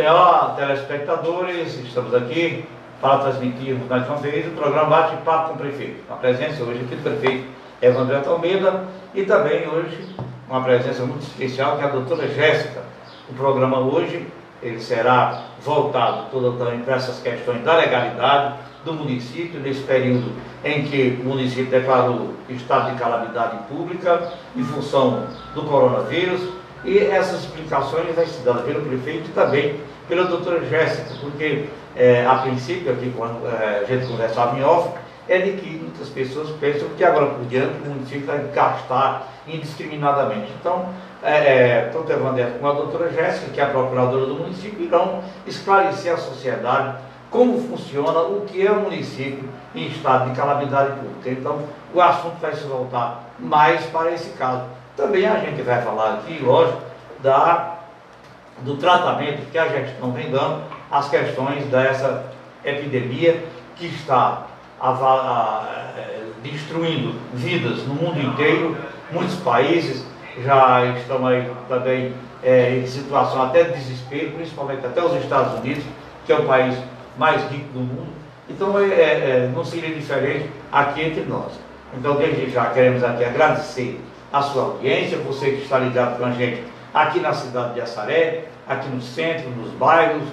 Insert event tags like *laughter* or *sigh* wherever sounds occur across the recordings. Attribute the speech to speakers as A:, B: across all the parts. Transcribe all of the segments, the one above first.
A: Olá, telespectadores, estamos aqui para transmitirmos mais uma vez o programa Bate-Papo com o Prefeito. A presença hoje aqui do prefeito Evandro Almeida e também hoje uma presença muito especial que é a doutora Jéssica. O programa hoje ele será voltado também para essas questões da legalidade do município, nesse período em que o município declarou estado de calamidade pública em função do coronavírus, e essas explicações vai ser dadas pelo prefeito e também pela doutora Jéssica, porque é, a princípio, aqui quando é, a gente conversava em off, é de que muitas pessoas pensam que agora por diante o município vai gastar indiscriminadamente. Então, é, é, tanto Evander como a doutora Jéssica, que é a procuradora do município, irão esclarecer à sociedade como funciona, o que é o município em estado de calamidade pública. Então, o assunto vai se voltar mais para esse caso. Também a gente vai falar aqui, lógico, da, do tratamento que a gestão vem dando às questões dessa epidemia que está a, a, é, destruindo vidas no mundo inteiro, muitos países já estão aí também é, em situação até de desespero, principalmente até os Estados Unidos, que é o país mais rico do mundo. Então é, é, é, não seria diferente aqui entre nós. Então desde já queremos aqui agradecer a sua audiência, você que está ligado com a gente aqui na cidade de Assaré, aqui no centro, nos bairros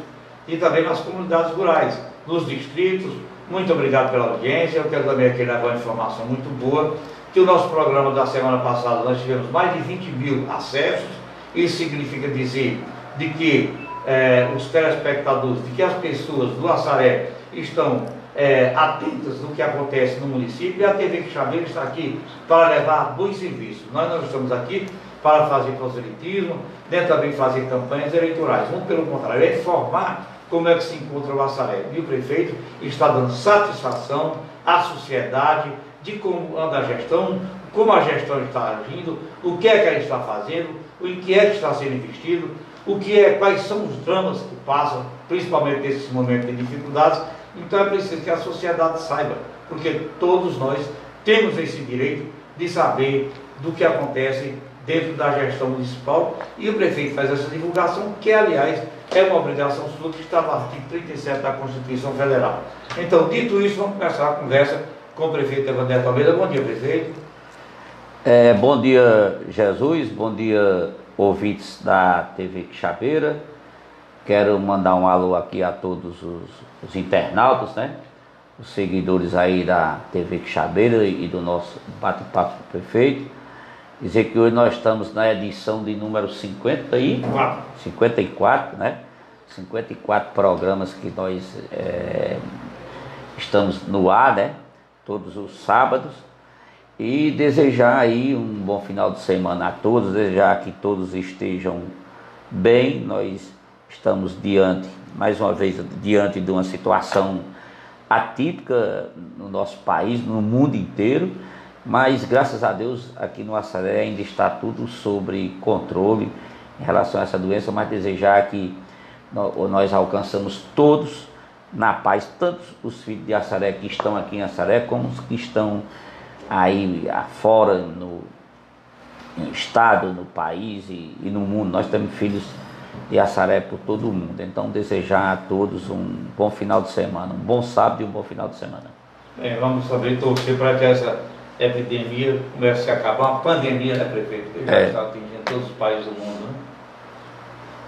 A: e também nas comunidades rurais, nos distritos. Muito obrigado pela audiência. Eu quero também aqui dar uma informação muito boa, que o nosso programa da semana passada nós tivemos mais de 20 mil acessos. Isso significa dizer de que é, os telespectadores, de que as pessoas do Assaré estão é, atentas do que acontece no município e a TV Quixabeira está aqui para levar bons serviços. Nós não estamos aqui para fazer proselitismo, nem também fazer campanhas eleitorais. Muito pelo contrário, é informar como é que se encontra o Assaré. E o prefeito está dando satisfação à sociedade de como anda a gestão, como a gestão está agindo, o que é que ela está fazendo, o que é que está sendo investido, o que é, quais são os dramas que passam, principalmente nesses momentos de dificuldades. Então é preciso que a sociedade saiba, porque todos nós temos esse direito de saber do que acontece dentro da gestão municipal e o prefeito faz essa divulgação, que aliás é uma obrigação sua que está no artigo 37 da Constituição Federal. Então, dito isso, vamos começar a conversa com o prefeito Evander Almeida. Bom dia, prefeito.
B: É, bom dia, Jesus. Bom dia, ouvintes da TV Quixabeira. Quero mandar um alô aqui a todos os, os internautas, né? Os seguidores aí da TV Quixabeira e do nosso bate-papo prefeito. Dizer que hoje nós estamos na edição de número 50 e 54, né? 54 programas que nós é, estamos no ar, né? Todos os sábados e desejar aí um bom final de semana a todos, desejar que todos estejam bem. Nós estamos diante, mais uma vez, diante de uma situação atípica no nosso país, no mundo inteiro, mas graças a Deus aqui no Assaré ainda está tudo sobre controle em relação a essa doença, mas desejar que nós alcançamos todos na paz, tanto os filhos de Assaré que estão aqui em Assaré, como os que estão aí fora no, no estado, no país e, e, no mundo. Nós temos filhos de Assaré por todo o mundo. Então desejar a todos um bom final de semana, um bom sábado e um bom final de semana.
A: Bem, vamos saber torcer para que essa epidemia comece a acabar, uma pandemia, né, prefeito? Que já é. está atingindo todos os países do mundo. Né?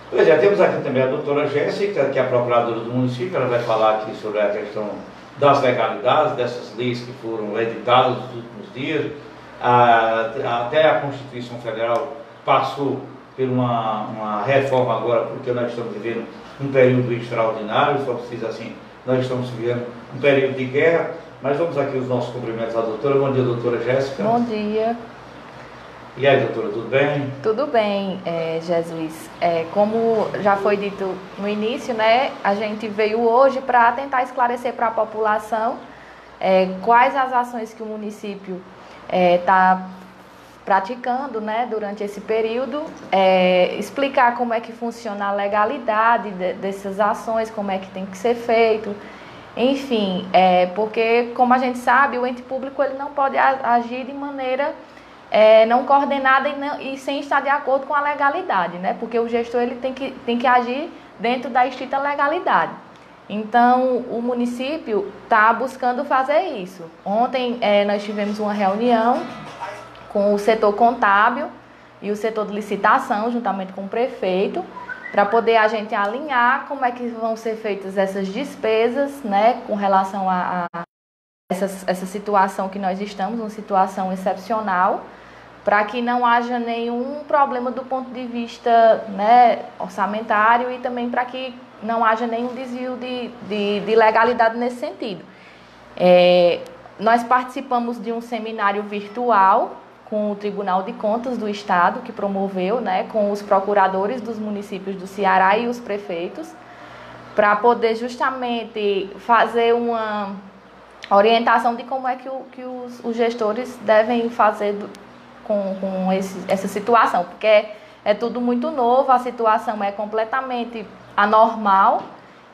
A: Pois é, temos aqui também a doutora Jéssica, que é a procuradora do município, ela vai falar aqui sobre a questão das legalidades, dessas leis que foram editadas nos últimos dias. até a Constituição Federal passou por uma, uma reforma agora, porque nós estamos vivendo um período extraordinário, só precisa assim, nós estamos vivendo um período de guerra. Mas vamos aqui os nossos cumprimentos à doutora. Bom dia, doutora Jéssica.
C: Bom dia.
A: E aí, doutora, tudo bem?
C: Tudo bem, é, Jesus. É, como já foi dito no início, né, a gente veio hoje para tentar esclarecer para a população é, quais as ações que o município está é, praticando né, durante esse período, é, explicar como é que funciona a legalidade de, dessas ações, como é que tem que ser feito, enfim, é, porque como a gente sabe, o ente público ele não pode agir de maneira é, não coordenada e, não, e, sem estar de acordo com a legalidade, né? Porque o gestor ele tem que, tem que agir dentro da estrita legalidade. Então, o município está buscando fazer isso. Ontem é, nós tivemos uma reunião com o setor contábil e o setor de licitação, juntamente com o prefeito, para poder a gente alinhar como é que vão ser feitas essas despesas, né, com relação a, a essa, essa situação que nós estamos, uma situação excepcional, para que não haja nenhum problema do ponto de vista né, orçamentário e também para que não haja nenhum desvio de, de, de legalidade nesse sentido. É, nós participamos de um seminário virtual com o Tribunal de Contas do Estado, que promoveu, né, com os procuradores dos municípios do Ceará e os prefeitos, para poder justamente fazer uma orientação de como é que, o, que os, os gestores devem fazer do, com, com esse, essa situação, porque é, é tudo muito novo, a situação é completamente anormal.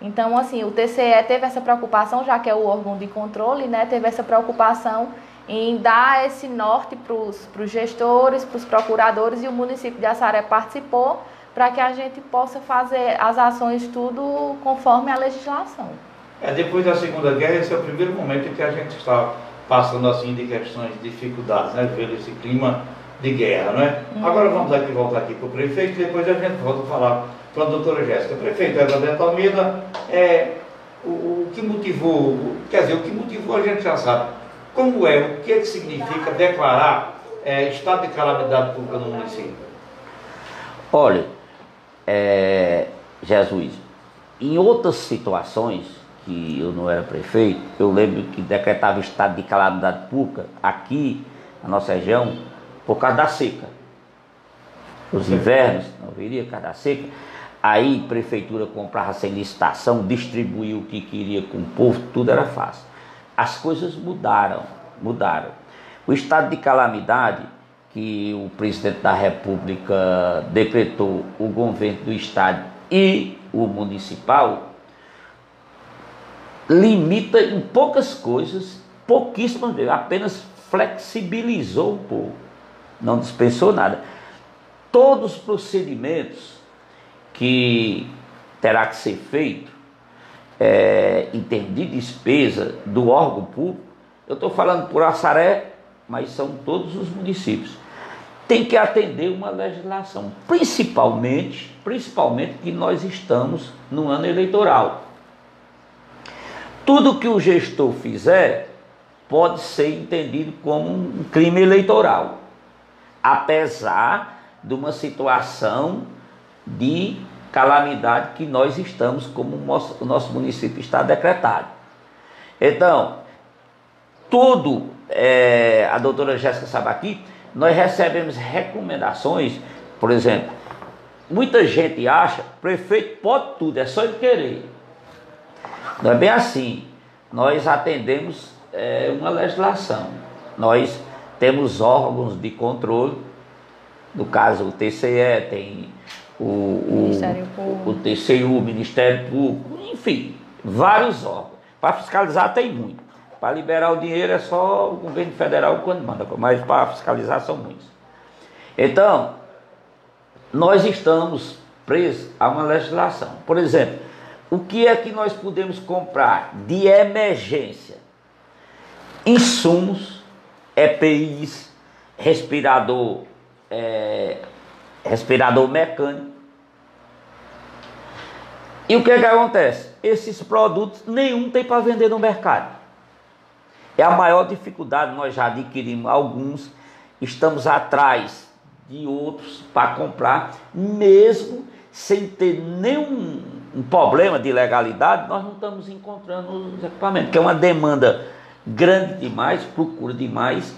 C: Então, assim, o TCE teve essa preocupação, já que é o órgão de controle, né, teve essa preocupação em dar esse norte para os gestores, para os procuradores, e o município de Assaré participou para que a gente possa fazer as ações tudo conforme a legislação.
A: É, depois da Segunda Guerra, esse é o primeiro momento em que a gente está passando assim de questões de dificuldades, né? Ver esse clima de guerra, não é? Uhum. Agora vamos aqui voltar aqui para o prefeito e depois a gente volta a falar para a doutora Jéssica. Prefeito Evandro Almeida, é, o, o, que motivou, quer dizer, o que motivou a gente já sabe. Como é, o que, é que significa declarar é, estado de calamidade pública no município?
B: Olha, é, Jesus, em outras situações que eu não era prefeito, eu lembro que decretava estado de calamidade pública aqui na nossa região por causa da seca. Os invernos, não viria por causa da seca. Aí prefeitura comprava sem licitação, distribuía o que queria com o povo, tudo era fácil. As coisas mudaram, mudaram. O estado de calamidade que o presidente da República decretou, o governo do estado e o municipal, limita em poucas coisas, pouquíssimas vezes, apenas flexibilizou um pouco, não dispensou nada. Todos os procedimentos que terá que ser feito é, de despesa do órgão público, eu estou falando por Assaré, mas são todos os municípios, tem que atender uma legislação, principalmente, principalmente que nós estamos no ano eleitoral. Tudo que o gestor fizer pode ser entendido como um crime eleitoral, apesar de uma situação de calamidade que nós estamos, como o nosso, município está decretado. Então, tudo, é, a doutora Jéssica sabe aqui, nós recebemos recomendações, por exemplo, muita gente acha, prefeito pode tudo, é só ele querer. Não é bem assim. Nós atendemos é, uma legislação. Nós temos órgãos de controle, no caso o TCE, tem o, o, o TCU, o Ministério Público, enfim, vários órgãos. Para fiscalizar tem muito. Para liberar o dinheiro é só o governo federal quando manda, mas para fiscalizar são muitos. Então, nós estamos presos a uma legislação. Por exemplo, o que é que nós podemos comprar de emergência? Insumos, EPIs, respirador, é, respirador mecânico. E o que, é que acontece? Esses produtos nenhum tem para vender no mercado. É a maior dificuldade, nós já adquirimos alguns, estamos atrás de outros para comprar, mesmo sem ter nenhum problema de legalidade, nós não estamos encontrando os equipamentos, que é uma demanda grande demais, procura demais,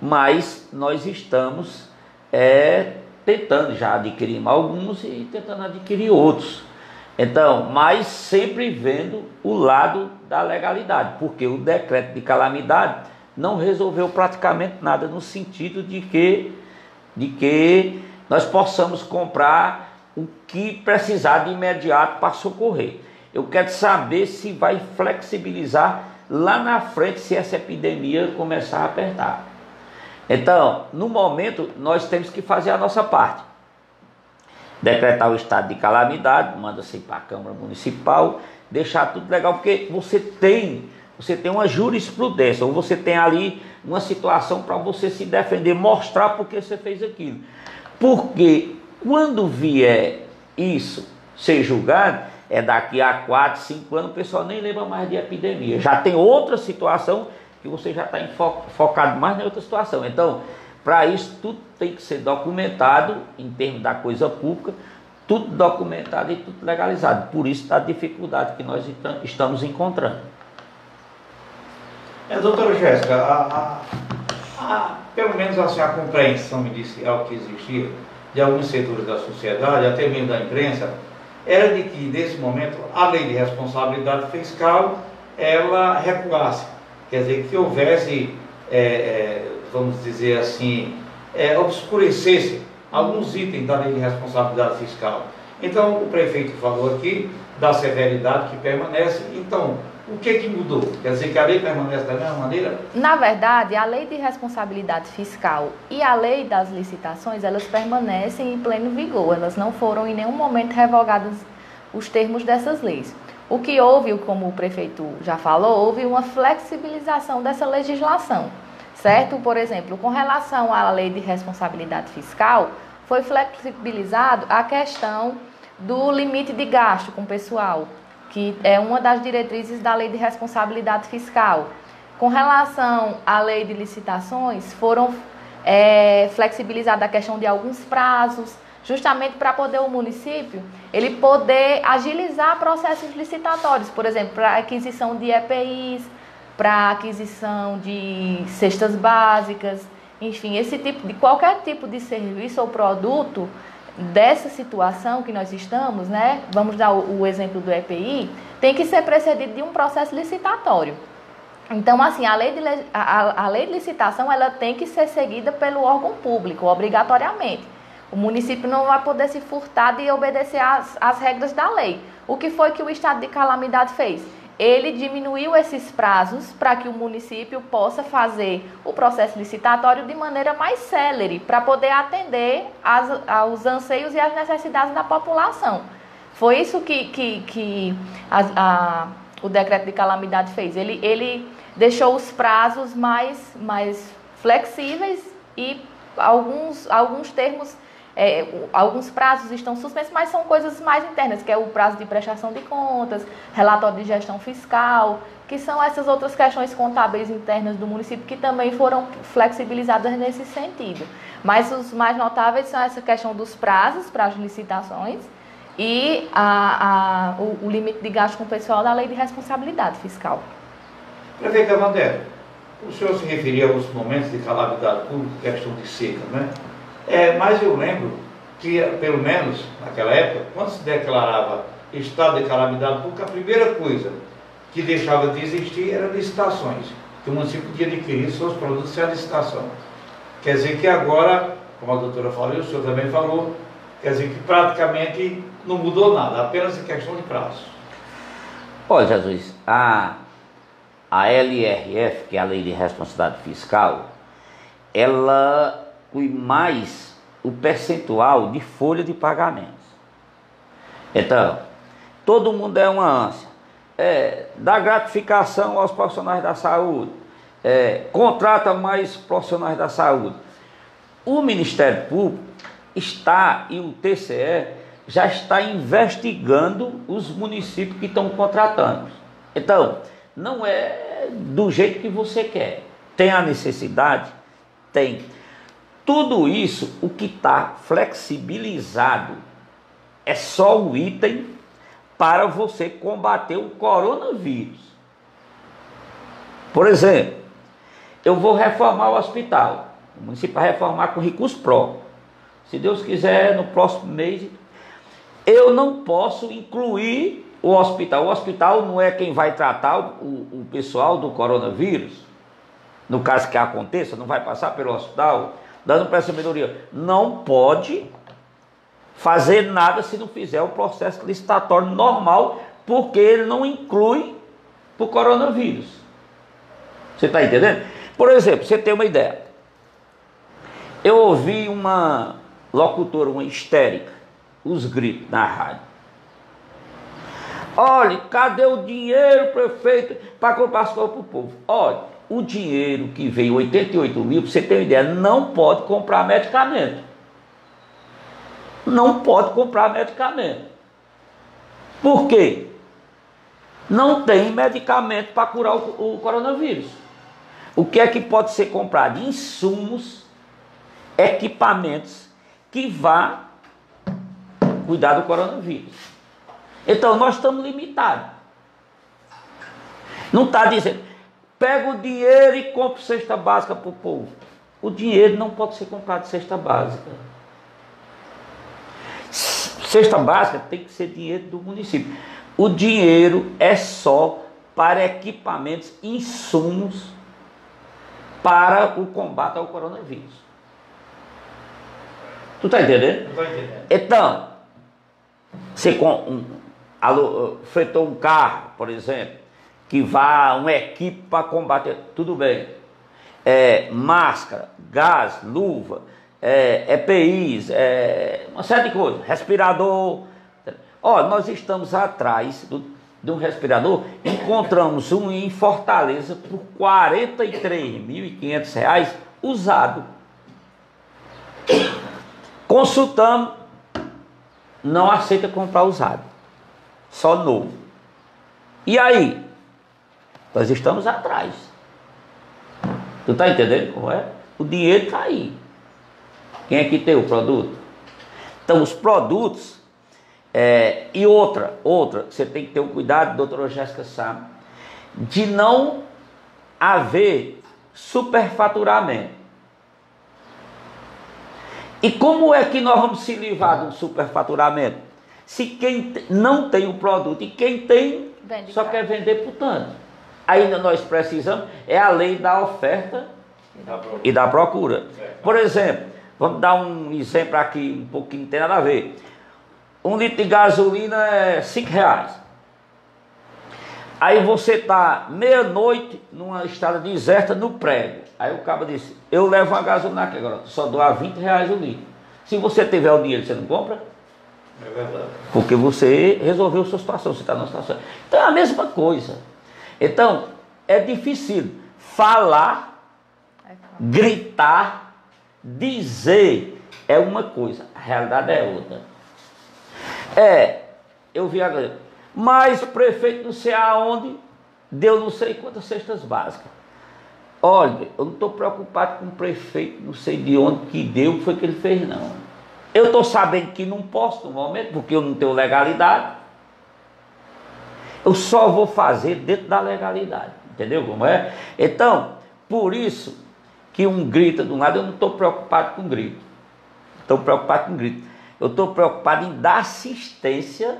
B: mas nós estamos é, tentando já adquirir alguns e tentando adquirir outros. Então, mas sempre vendo o lado da legalidade, porque o decreto de calamidade não resolveu praticamente nada no sentido de que, de que nós possamos comprar o que precisar de imediato para socorrer. Eu quero saber se vai flexibilizar lá na frente se essa epidemia começar a apertar. Então, no momento, nós temos que fazer a nossa parte. decretar o estado de calamidade, manda-se para a Câmara Municipal, deixar tudo legal, porque você tem, você tem uma jurisprudência, ou você tem ali uma situação para você se defender, mostrar porque você fez aquilo. Porque quando vier isso ser julgado, é daqui a 4, 5 anos, o pessoal nem lembra mais de epidemia. Já tem outra situação que você já está focado mais na outra situação. Então, para isso, tudo tem que ser documentado em termos da coisa pública, tudo documentado e tudo legalizado. Por isso a dificuldade que nós estamos encontrando.
A: É, doutora Jéssica, a, a, a, pelo menos assim, a compreensão inicial que existia de alguns setores da sociedade, até mesmo da imprensa, era de que, nesse momento, a lei de responsabilidade fiscal, ela regulasse. Quer dizer, que houvesse, é, é, vamos dizer assim, é, obscurecesse alguns itens da lei de responsabilidade fiscal. Então, o prefeito falou aqui da severidade que permanece. Então, o que, que mudou? Quer dizer que a lei permanece da mesma maneira?
C: Na verdade, a lei de responsabilidade fiscal e a lei das licitações, elas permanecem em pleno vigor. Elas não foram em nenhum momento revogadas os termos dessas leis. O que houve, como o prefeito já falou, houve uma flexibilização dessa legislação, certo? Por exemplo, com relação à lei de responsabilidade fiscal, foi flexibilizado a questão do limite de gasto com pessoal, que é uma das diretrizes da lei de responsabilidade fiscal. Com relação à lei de licitações, foram é, flexibilizadas a questão de alguns prazos, justamente para poder o município ele poder agilizar processos licitatórios, por exemplo, para aquisição de EPIs, para aquisição de cestas básicas, enfim, esse tipo de qualquer tipo de serviço ou produto dessa situação que nós estamos, né? Vamos dar o, o exemplo do EPI, tem que ser precedido de um processo licitatório. Então, assim, a lei, de, a, a lei de licitação ela tem que ser seguida pelo órgão público, obrigatoriamente. O município não vai poder se furtar de obedecer às, às regras da lei. O que foi que o estado de calamidade fez? Ele diminuiu esses prazos para que o município possa fazer o processo licitatório de maneira mais célere, para poder atender as, aos anseios e às necessidades da população. Foi isso que, que, que a, a, o decreto de calamidade fez. Ele, ele deixou os prazos mais, mais flexíveis e alguns, alguns termos é, alguns prazos estão suspensos, mas são coisas mais internas, que é o prazo de prestação de contas, relatório de gestão fiscal, que são essas outras questões contábeis internas do município que também foram flexibilizadas nesse sentido. Mas os mais notáveis são essa questão dos prazos para as licitações e a, a, o, o, limite de gasto com o pessoal da lei de responsabilidade fiscal.
A: Prefeita Vandera, o senhor se referia aos momentos de calamidade pública, questão de seca, né? É, mas eu lembro que, pelo menos naquela época, quando se declarava estado de calamidade pública, a primeira coisa que deixava de existir era licitações, que o município podia adquirir seus produtos sem a licitação. Quer dizer que agora, como a doutora falou e o senhor também falou, quer dizer que praticamente não mudou nada, apenas em questão de prazo.
B: Olha, Jesus, a, a LRF, que é a Lei de Responsabilidade Fiscal, ela e mais o percentual de folha de pagamentos. Então, todo mundo é uma ânsia. É, dá gratificação aos profissionais da saúde, é, contrata mais profissionais da saúde. O Ministério Público está e o TCE já está investigando os municípios que estão contratando. Então, não é do jeito que você quer. Tem a necessidade? Tem. Tudo isso, o que está flexibilizado, é só o item para você combater o coronavírus. Por exemplo, eu vou reformar o hospital. O município vai reformar com recurso próprio. Se Deus quiser, no próximo mês, eu não posso incluir o hospital. O hospital não é quem vai tratar o, o pessoal do coronavírus. No caso que aconteça, não vai passar pelo hospital dando para a sabedoria, não pode fazer nada se não fizer o processo licitatório normal, porque ele não inclui o coronavírus. Você está entendendo? Por exemplo, você tem uma ideia. Eu ouvi uma locutora, uma histérica, os gritos na rádio. Olha, cadê o dinheiro, prefeito, para comprar as coisas para o povo? Olha, o dinheiro que veio, 88 mil, para você ter uma ideia, não pode comprar medicamento. Não pode comprar medicamento. Por quê? Não tem medicamento para curar o, o coronavírus. O que é que pode ser comprado? Insumos, equipamentos que vá cuidar do coronavírus. Então nós estamos limitados. Não está dizendo, pega o dinheiro e compra cesta básica para o povo. O dinheiro não pode ser comprado cesta básica. Cesta básica tem que ser dinheiro do município. O dinheiro é só para equipamentos, insumos para o combate ao coronavírus. Tu está entendendo?
A: Estou entendendo.
B: Então, você com, um, fretou um carro, por exemplo, que vá uma equipe para combater, tudo bem. É, máscara, gás, luva, é, EPIs, é, uma série de coisas, respirador. Ó, nós estamos atrás do, de um respirador, encontramos um em Fortaleza por R$ 43.500 usado. Consultamos, não aceita comprar usado, só novo. E aí? Nós estamos atrás. Tu está entendendo como é? O dinheiro está aí. Quem é que tem o produto? Então, os produtos. É, e outra, outra, você tem que ter um cuidado, doutora Jéssica sabe, de não haver superfaturamento. E como é que nós vamos se livrar do superfaturamento? Se quem não tem o produto e quem tem
C: Vende
B: só
C: caro.
B: quer vender por tanto. Ainda nós precisamos, é a lei da oferta
A: pronto.
B: e da procura. Por exemplo, vamos dar um exemplo aqui, um pouquinho, não tem nada a ver. Um litro de gasolina é 5 reais. Aí você está meia-noite numa estrada deserta no prego. Aí o cabo disse, eu levo uma gasolina aqui agora, só dou a 20 reais o litro. Se você tiver o dinheiro, você não compra?
A: É verdade.
B: Porque você resolveu sua situação, você está numa situação. Então é a mesma coisa. Então, é difícil falar, gritar, dizer é uma coisa, a realidade é outra. É, eu vi agora, mas prefeito não sei aonde deu não sei quantas cestas básicas. Olha, eu não estou preocupado com o prefeito, não sei de onde que deu, o que foi que ele fez, não. Eu estou sabendo que não posso no momento, porque eu não tenho legalidade. Eu só vou fazer dentro da legalidade. Entendeu como é? Então, por isso que um grita de um lado, eu não estou preocupado com grito. Estou preocupado com grito. Eu estou preocupado em dar assistência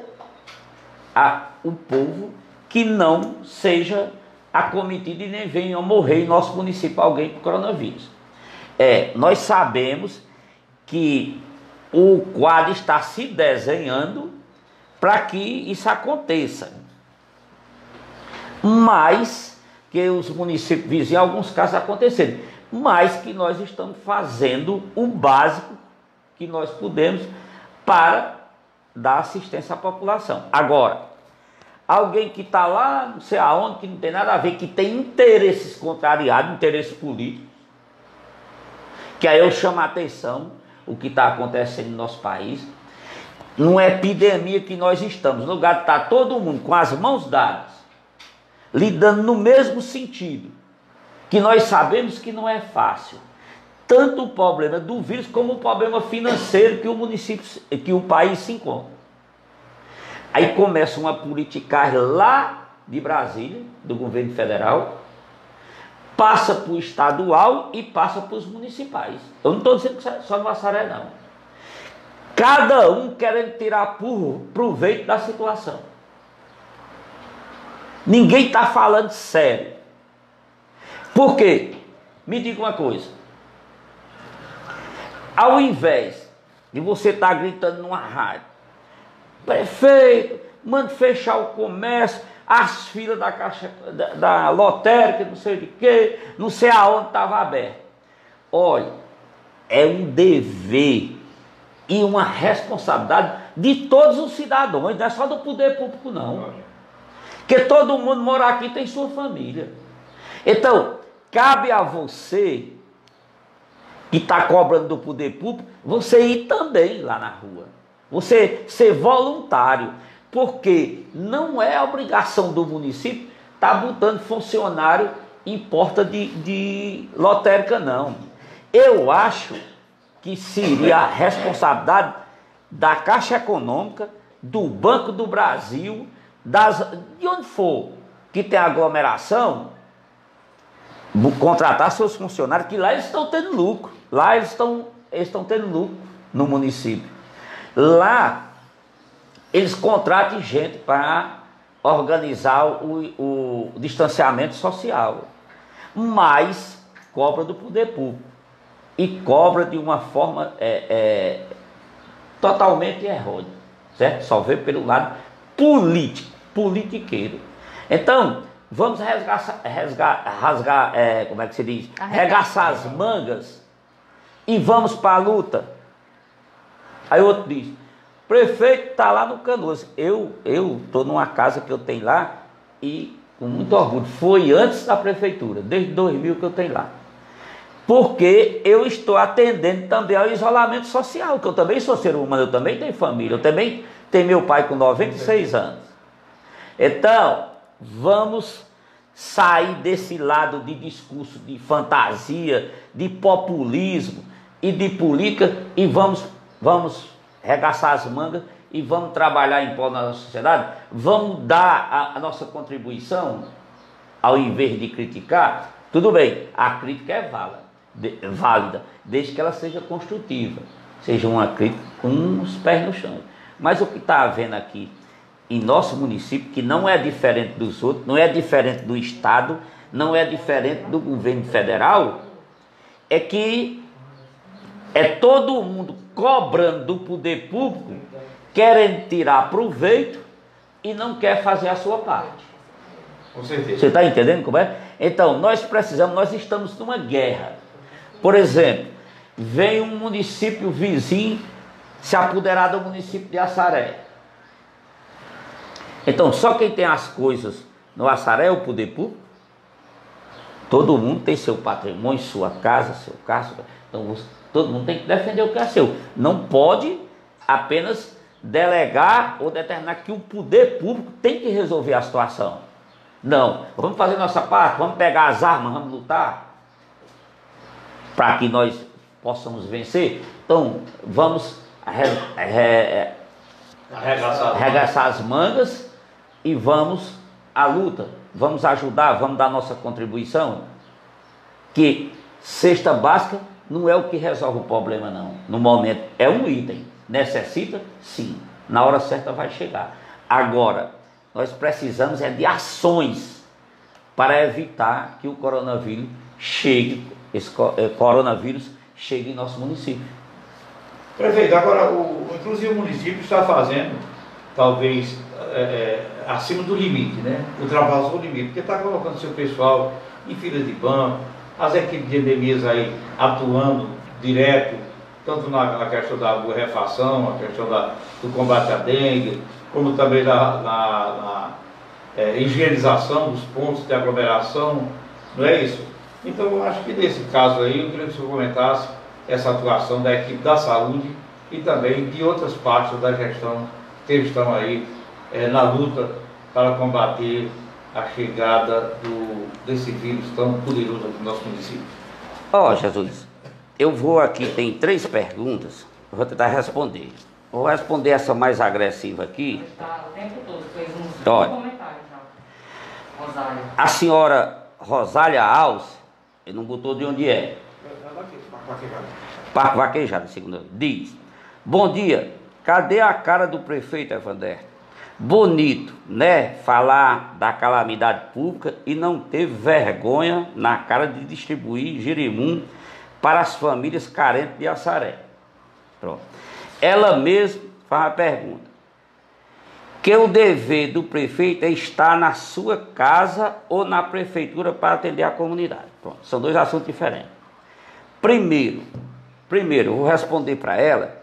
B: ao povo que não seja acometido e nem venha morrer em nosso município alguém por coronavírus. É, nós sabemos que o quadro está se desenhando para que isso aconteça. Mas que os municípios vizinhos, em alguns casos, aconteceram. Mas que nós estamos fazendo o básico que nós podemos para dar assistência à população. Agora, alguém que está lá, não sei aonde, que não tem nada a ver, que tem interesses contrariados, interesses políticos, que aí eu chamo a atenção o que está acontecendo no nosso país. Numa epidemia que nós estamos, no lugar de estar todo mundo com as mãos dadas, lidando no mesmo sentido, que nós sabemos que não é fácil. Tanto o problema do vírus como o problema financeiro que o município, que o país se encontra. Aí começa uma politicagem lá de Brasília, do governo federal, passa para o estadual e passa para os municipais. Eu não estou dizendo que só no Massaré, não. Cada um querendo tirar proveito da situação. Ninguém está falando sério. Por quê? Me diga uma coisa. Ao invés de você estar gritando numa rádio, prefeito, mande fechar o comércio, as filas da caixa da, da lotérica, não sei de quê, não sei aonde estava aberto. Olha, é um dever e uma responsabilidade de todos os cidadãos, não é só do poder público, não. Porque todo mundo mora aqui tem sua família. Então, cabe a você que está cobrando do poder público, você ir também lá na rua. Você ser voluntário. Porque não é obrigação do município estar tá botando funcionário em porta de, de lotérica, não. Eu acho que seria a responsabilidade da Caixa Econômica, do Banco do Brasil, das, de onde for que tem aglomeração, contratar seus funcionários, que lá eles estão tendo lucro. Lá eles estão, eles estão tendo lucro no município. Lá eles contratam gente para organizar o, o, distanciamento social, mas cobra do poder público e cobra de uma forma é, é, totalmente errônea, certo? Só vê pelo lado político, politiqueiro. Então, vamos rasgar, rasgar, rasgar é, como é que se diz? Arregaçar as mangas e vamos para a luta. Aí outro diz, prefeito está lá no Canoas. Eu eu estou numa casa que eu tenho lá e com muito orgulho. Foi antes da prefeitura, desde 2000 que eu tenho lá. Porque eu estou atendendo também ao isolamento social, que eu também sou ser humano, eu também tenho família, eu também tenho meu pai com 96 anos. Então, vamos sair desse lado de discurso de fantasia, de populismo e de política e vamos, vamos regaçar as mangas e vamos trabalhar em prol da nossa sociedade, vamos dar a, a, nossa contribuição, ao invés de criticar, tudo bem, a crítica é válida, de, válida desde que ela seja construtiva, seja uma crítica com os pés no chão. Mas o que está havendo aqui em nosso município, que não é diferente dos outros, não é diferente do Estado, não é diferente do governo federal, é que é todo mundo cobrando do poder público, querendo tirar proveito e não quer fazer a sua parte.
A: Com certeza.
B: Você está entendendo como é? Então, nós precisamos, nós estamos numa guerra. Por exemplo, vem um município vizinho se apoderar do município de Assaré. Então, só quem tem as coisas no Assaré é o poder público. Todo mundo tem seu patrimônio, sua casa, seu carro. Então, Todo mundo tem que defender o que é seu. Não pode apenas delegar ou determinar que o poder público tem que resolver a situação. Não. Vamos fazer nossa parte, vamos pegar as armas, vamos lutar para que nós possamos vencer. Então, vamos arregaçar as mangas e vamos à luta. Vamos ajudar, vamos dar nossa contribuição. Que cesta básica não é o que resolve o problema, não. No momento, é um item. Necessita? Sim. Na hora certa vai chegar. Agora, nós precisamos é de ações para evitar que o coronavírus chegue, esse eh, coronavírus chegue em nosso município.
A: Prefeito, agora, o, inclusive o município está fazendo, talvez, é, acima do limite, né? Ultrapassou o limite, porque está colocando seu pessoal em filas de banco, as equipes de endemias aí atuando direto, tanto na, na questão da borrefação, a questão da, do combate à dengue, como também na, na, na é, higienização dos pontos de aglomeração, não é isso? Então eu acho que nesse caso aí eu queria que senhor comentasse essa atuação da equipe da saúde e também de outras partes da gestão que estão aí é, na luta para combater a chegada do, desse vírus tão poderoso aqui no nosso município?
B: Ó, oh, Jesus, eu vou aqui, tem três perguntas, vou tentar responder. Vou responder essa mais agressiva aqui. Tá, o tempo todo, fez uns Olha, comentários já. Rosália. A senhora Rosália Alves, ele não botou de onde é. Parque Vaquejada, segunda. Diz: Bom dia, cadê a cara do prefeito Evander? Bonito, né? Falar da calamidade pública e não ter vergonha na cara de distribuir girimum para as famílias carentes de Assaré. Pronto. Ela mesma faz a pergunta: que o dever do prefeito é estar na sua casa ou na prefeitura para atender a comunidade? Pronto. São dois assuntos diferentes. Primeiro, primeiro, vou responder para ela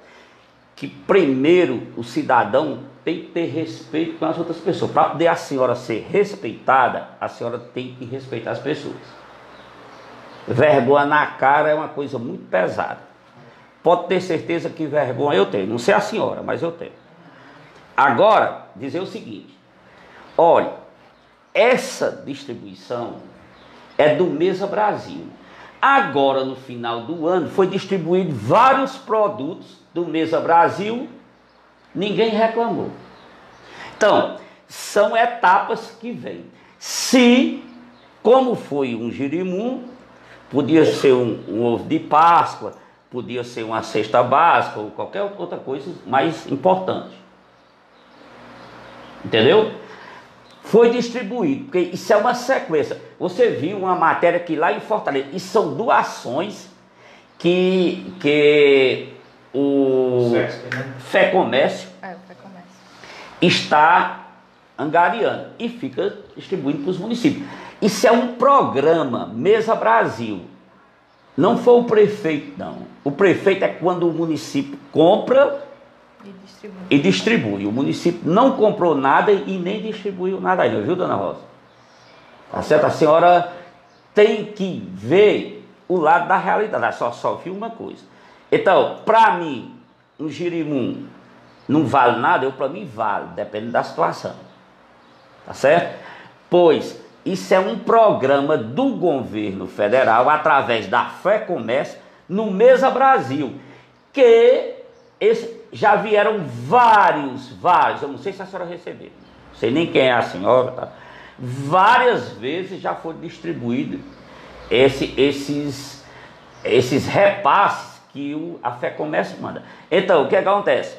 B: que primeiro o cidadão tem que ter respeito com as outras pessoas. Para poder a senhora ser respeitada, a senhora tem que respeitar as pessoas. Vergonha na cara é uma coisa muito pesada. Pode ter certeza que vergonha eu tenho. Não sei a senhora, mas eu tenho. Agora, dizer o seguinte: olha, essa distribuição é do Mesa Brasil. Agora, no final do ano, foi distribuído vários produtos do Mesa Brasil, ninguém reclamou. Então, são etapas que vêm. Se, como foi um girimum, podia ser um, um ovo de Páscoa, podia ser uma cesta básica ou qualquer outra coisa mais importante. Entendeu? Foi distribuído, porque isso é uma sequência. Você viu uma matéria que lá em Fortaleza, e são doações que, que o Fé Comércio é, está angariando e fica distribuindo para os municípios. Isso é um programa, Mesa Brasil. Não foi o prefeito, não. O prefeito é quando o município compra e distribui. e distribui. O município não comprou nada e nem distribuiu nada ainda, viu, dona Rosa? Tá certo? A senhora tem que ver o lado da realidade. Só, só viu uma coisa. Então, para mim, um girimum não vale nada, eu para mim vale, depende da situação. Tá certo? Pois isso é um programa do governo federal através da Fé Comércio no Mesa Brasil, que esse, já vieram vários, vários, eu não sei se a senhora recebeu, não sei nem quem é a senhora, tá? várias vezes já foi distribuído esse, esses, esses repasses que o, a Fé Comércio manda. Então, o que acontece?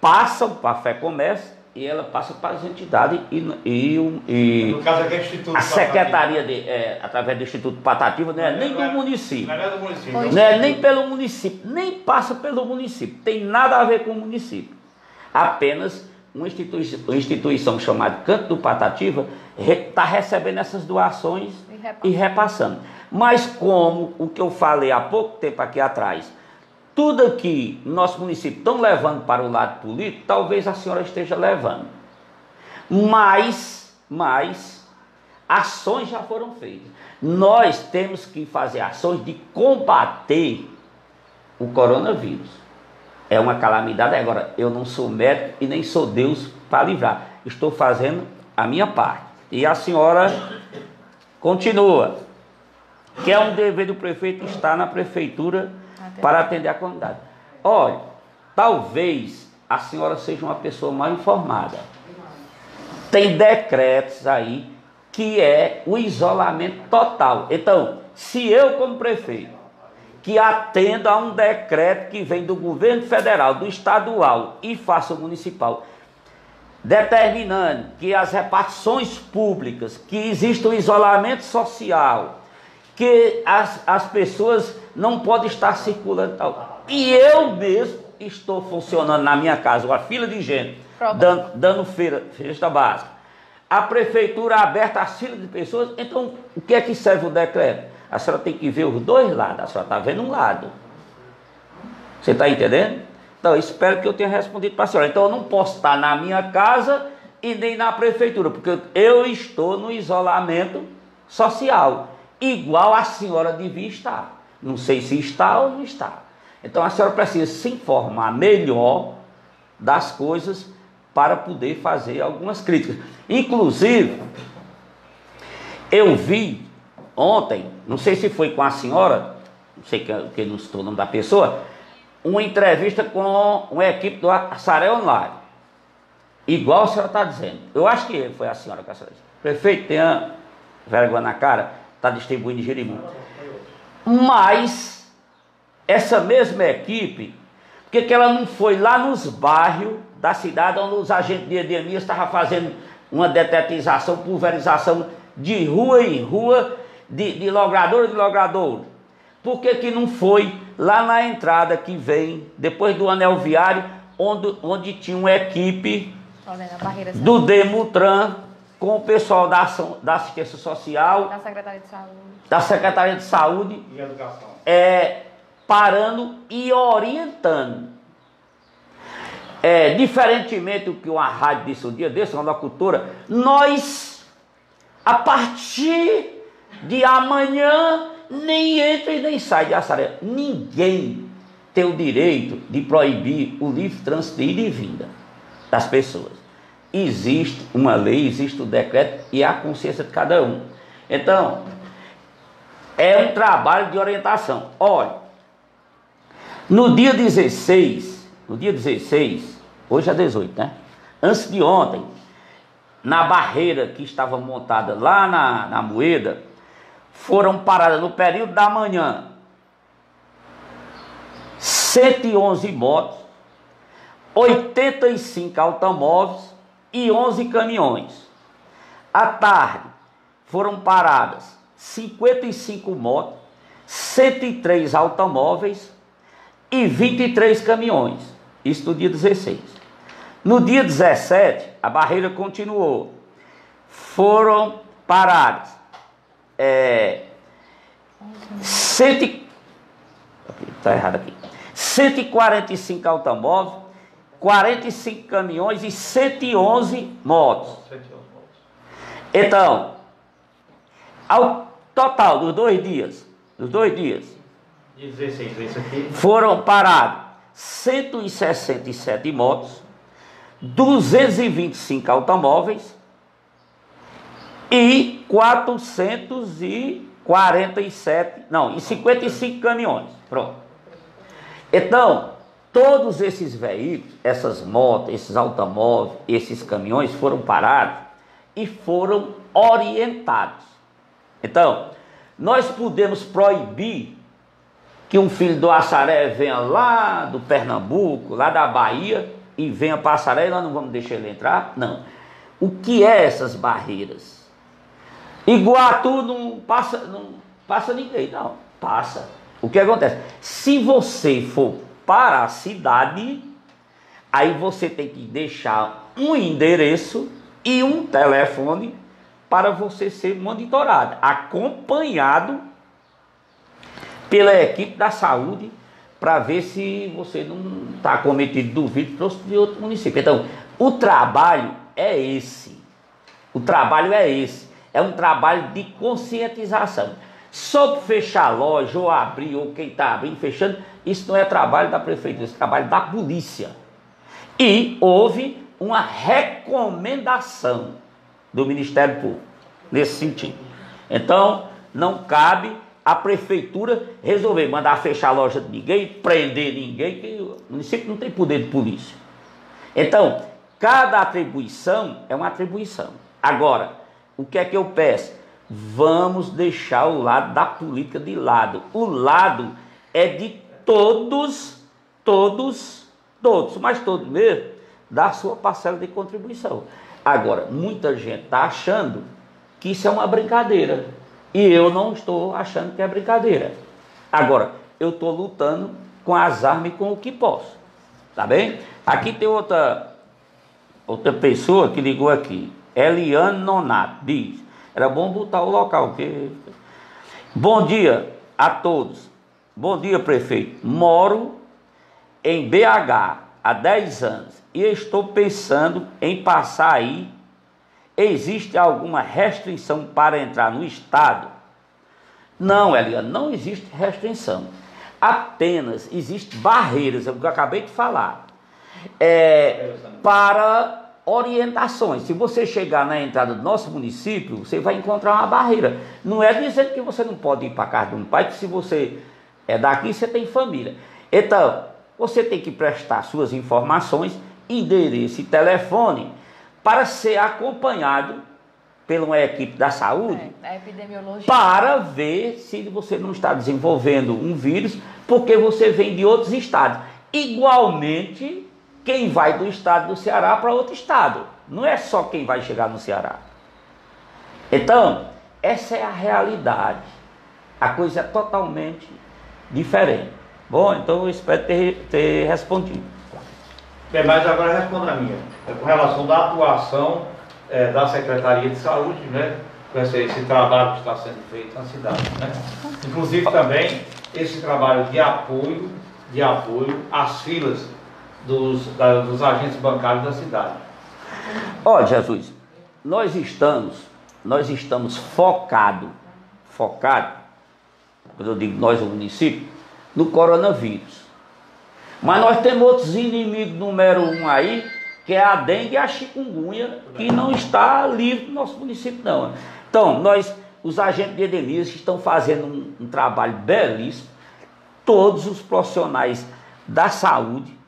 B: Passam para a Fé Comércio e ela passa para as entidades e, e, e
A: no caso aqui é Instituto
B: a secretaria de, é, através do Instituto Patativa não é, nem do município.
A: não é do município.
B: Não é nem pelo município nem passa pelo município. Tem nada a ver com o município. Apenas uma instituição, uma instituição chamada Canto do Patativa está recebendo essas doações e repassando. e repassando mas como o que eu falei há pouco tempo aqui atrás tudo aqui no nosso município estão levando para o lado político, talvez a senhora esteja levando. Mas, mas, ações já foram feitas. Nós temos que fazer ações de combater o coronavírus. É uma calamidade. Agora, eu não sou médico e nem sou Deus para livrar. Estou fazendo a minha parte. E a senhora continua. Que é um dever do prefeito estar na prefeitura para atender a comunidade. Olha, talvez a senhora seja uma pessoa mal informada. Tem decretos aí que é o isolamento total. Então, se eu, como prefeito, que atendo a um decreto que vem do governo federal, do estadual e faço municipal, determinando que as repartições públicas, que existe o isolamento social, que as, as pessoas não podem estar circulando tal. E eu mesmo estou funcionando na minha casa, uma fila de gente, dando, dando feira, festa básica. A prefeitura aberta as filas de pessoas, então o que é que serve o decreto? A senhora tem que ver os dois lados, a senhora está vendo um lado. Você está entendendo? Então, espero que eu tenha respondido para a senhora. Então, eu não posso estar na minha casa e nem na prefeitura, porque eu estou no isolamento social igual a senhora devia estar. Não sei se está ou não está. Então a senhora precisa se informar melhor das coisas para poder fazer algumas críticas. Inclusive, eu vi ontem, não sei se foi com a senhora, não sei que, não estou o nome da pessoa, uma entrevista com uma equipe do Assaré Online. Igual a senhora está dizendo. Eu acho que foi a senhora que a senhora disse. Prefeito, tenha vergonha na cara está distribuindo Jerimum. Mas essa mesma equipe, por que, que ela não foi lá nos bairros da cidade onde os agentes de edemias estavam fazendo uma detetização, pulverização de rua em rua, de, de logrador em logrador? Por que, que não foi lá na entrada que vem, depois do anel viário, onde, onde tinha uma equipe do Demutran com o pessoal da, ação, da assistência social,
C: da Secretaria de Saúde,
B: da Secretaria de Saúde
A: e Educação.
B: É, parando e orientando. é, diferentemente do que uma rádio disse um dia desse, uma locutora, nós, a partir de amanhã, nem entra e nem sai de Assaré. Ninguém tem o direito de proibir o livre trânsito de ida e vinda das pessoas. Existe uma lei, existe o um decreto e a consciência de cada um. Então, é um trabalho de orientação. Olha, no dia 16, no dia 16, hoje é 18, né? Antes de ontem, na barreira que estava montada lá na, na moeda, foram paradas no período da manhã 111 motos, 85 automóveis e 11 caminhões. À tarde foram paradas 55 motos, 103 automóveis e 23 caminhões. Isso no dia 16. No dia 17, a barreira continuou. Foram paradas é, 100, tá errado aqui. 145 automóveis, 45 caminhões e 111 motos. Então, ao total dos dois dias, dos dois dias,
A: 16, aqui.
B: foram parados 167 motos, 225 automóveis e 447, não, e 55 caminhões. Pronto. Então, todos esses veículos, essas motos, esses automóveis, esses caminhões foram parados e foram orientados. Então, nós podemos proibir que um filho do Assaré venha lá do Pernambuco, lá da Bahia, e venha para Assaré e nós não vamos deixar ele entrar? Não. O que é essas barreiras? Iguatu não passa, não passa ninguém, não. Passa. O que acontece? Se você for para a cidade, aí você tem que deixar um endereço e um telefone para você ser monitorado, acompanhado pela equipe da saúde para ver se você não está cometido trouxe de outro município. Então, o trabalho é esse. O trabalho é esse. É um trabalho de conscientização. Sobre fechar loja, ou abrir, ou quem está abrindo, fechando, isso não é trabalho da prefeitura, isso é trabalho da polícia. E houve uma recomendação do Ministério Público nesse sentido. Então, não cabe a prefeitura resolver mandar fechar a loja de ninguém, prender ninguém, que o município não tem poder de polícia. Então, cada atribuição é uma atribuição. Agora, o que é que eu peço? Vamos deixar o lado da política de lado. O lado é de todos, todos, todos, mas todos mesmo, da sua parcela de contribuição. Agora, muita gente está achando que isso é uma brincadeira. E eu não estou achando que é brincadeira. Agora, eu estou lutando com as armas e com o que posso. Tá bem? Aqui tem outra, outra pessoa que ligou aqui. Eliane Nonato diz: era bom botar o local. Bom dia a todos. Bom dia, prefeito. Moro em BH há 10 anos e estou pensando em passar aí. Existe alguma restrição para entrar no estado? Não, Eliane, não existe restrição. Apenas existem barreiras, é o que eu acabei de falar, é, para orientações. Se você chegar na entrada do nosso município, você vai encontrar uma barreira. Não é dizendo que você não pode ir para casa de um pai, que se você é daqui, você tem família. Então, você tem que prestar suas informações, endereço e telefone para ser acompanhado pela uma equipe da saúde
C: é,
B: para ver se você não está desenvolvendo um vírus porque você vem de outros estados. Igualmente, quem vai do estado do Ceará para outro estado. Não é só quem vai chegar no Ceará. Então, essa é a realidade. A coisa é totalmente diferente. Bom, então eu espero ter, ter respondido.
A: Bem, mas agora responda a minha. É com relação da atuação é, da Secretaria de Saúde, né? Com esse, esse, trabalho que está sendo feito na cidade. Né? Inclusive também esse trabalho de apoio, de apoio às filas dos, da, dos agentes bancários da cidade.
B: Olha, Jesus, nós estamos, nós estamos focados, focado, quando eu digo nós, o município, no coronavírus. Mas nós temos outros inimigos número um aí, que é a dengue e a chikungunya, que não está livre no nosso município, não. Então, nós, os agentes de endemias, estão fazendo um, um trabalho belíssimo, todos os profissionais da saúde,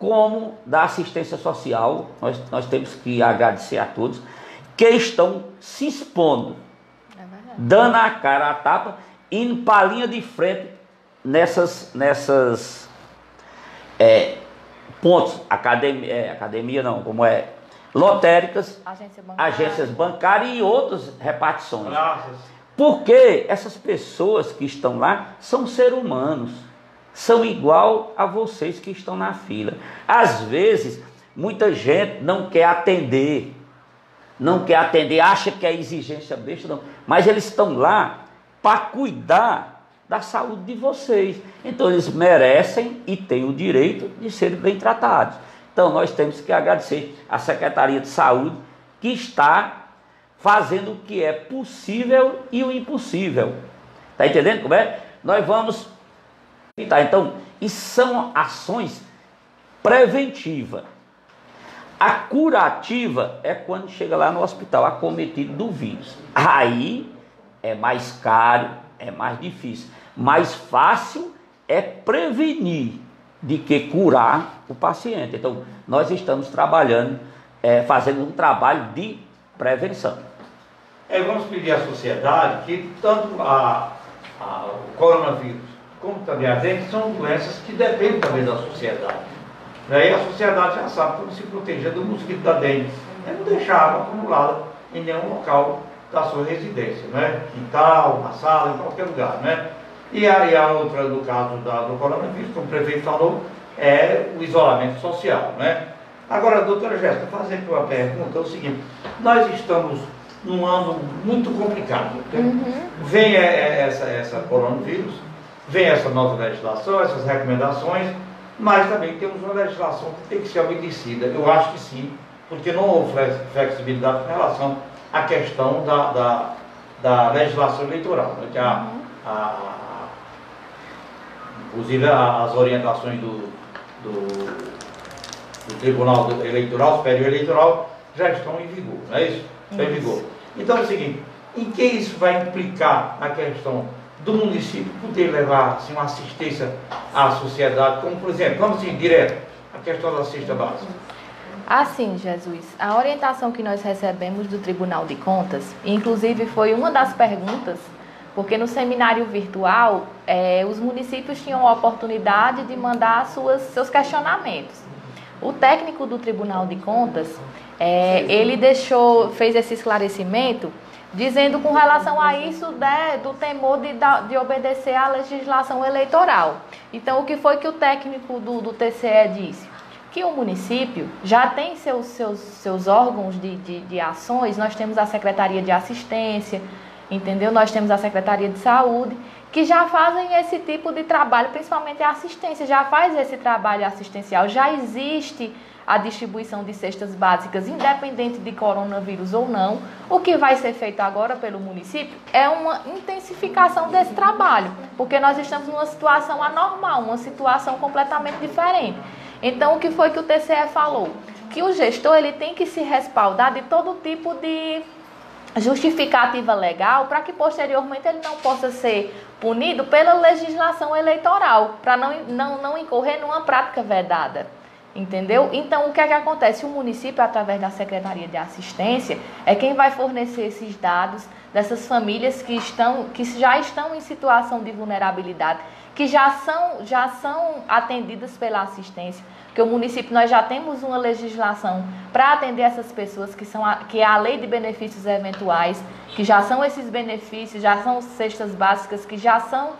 B: como da assistência social, nós, nós temos que agradecer a todos, que estão se expondo, é dando a cara a tapa, indo para a linha de frente nessas, nessas é, pontos, academia, é, academia não, como é, lotéricas, Agência agências bancárias e outras repartições. Graças. Porque essas pessoas que estão lá são seres humanos, são igual a vocês que estão na fila. Às vezes, muita gente não quer atender, não quer atender, acha que é exigência besta, não. Mas eles estão lá para cuidar da saúde de vocês. Então eles merecem e têm o direito de serem bem tratados. Então nós temos que agradecer à Secretaria de Saúde que está fazendo o que é possível e o impossível. Está entendendo como é? Nós vamos. Então, isso são ações preventivas. A curativa é quando chega lá no hospital acometido do vírus. Aí é mais caro, é mais difícil. Mais fácil é prevenir de que curar o paciente. Então, nós estamos trabalhando, é, fazendo um trabalho de prevenção.
A: É, vamos pedir à sociedade que tanto a, a, o coronavírus como também a dengue são doenças que dependem também da sociedade. Daí a sociedade já sabe como se proteger do mosquito da dengue. É não deixar água acumulada em nenhum local da sua residência, né? quintal, na sala, em qualquer lugar. Né? E a, e a outra, no caso da, do coronavírus, como o prefeito falou, é o isolamento social. Né? Agora, doutora Jéssica, fazer uma pergunta, é o seguinte, nós estamos num ano muito complicado. Uhum. Vem é, é, essa, essa coronavírus, vem essa nova legislação, essas recomendações, mas também temos uma legislação que tem que ser obedecida. Eu acho que sim, porque não houve flexibilidade com relação à questão da, da, da legislação eleitoral. Né? Que a, a, inclusive as orientações do, do, do Tribunal Eleitoral, Superior Eleitoral, já estão em vigor, não é isso? Estão em vigor. Então é o seguinte, em que isso vai implicar na questão do município poder levar assim, uma assistência à sociedade, como por exemplo, vamos assim, direto, a questão da cesta básica.
C: Assim, Jesus, a orientação que nós recebemos do Tribunal de Contas, inclusive foi uma das perguntas porque no seminário virtual, é, os municípios tinham a oportunidade de mandar suas, seus questionamentos. O técnico do Tribunal de Contas, é, ele deixou, fez esse esclarecimento, dizendo com relação a isso né, do temor de, de obedecer à legislação eleitoral. Então, o que foi que o técnico do, do TCE disse? Que o município já tem seus, seus, seus órgãos de, de, de ações, nós temos a Secretaria de Assistência, entendeu? Nós temos a Secretaria de Saúde, que já fazem esse tipo de trabalho, principalmente a assistência, já faz esse trabalho assistencial, já existe a distribuição de cestas básicas, independente de coronavírus ou não. O que vai ser feito agora pelo município é uma intensificação desse trabalho, porque nós estamos numa situação anormal, uma situação completamente diferente. Então, o que foi que o TCE falou? Que o gestor ele tem que se respaldar de todo tipo de justificativa legal para que posteriormente ele não possa ser punido pela legislação eleitoral, para não, não, não incorrer numa prática vedada. Entendeu? Então, o que é que acontece? O município, através da Secretaria de Assistência, é quem vai fornecer esses dados dessas famílias que, estão, que já estão em situação de vulnerabilidade, que já são, já são atendidas pela assistência porque o município nós já temos uma legislação para atender essas pessoas que são a, que é a lei de benefícios eventuais, que já são esses benefícios, já são cestas básicas que já são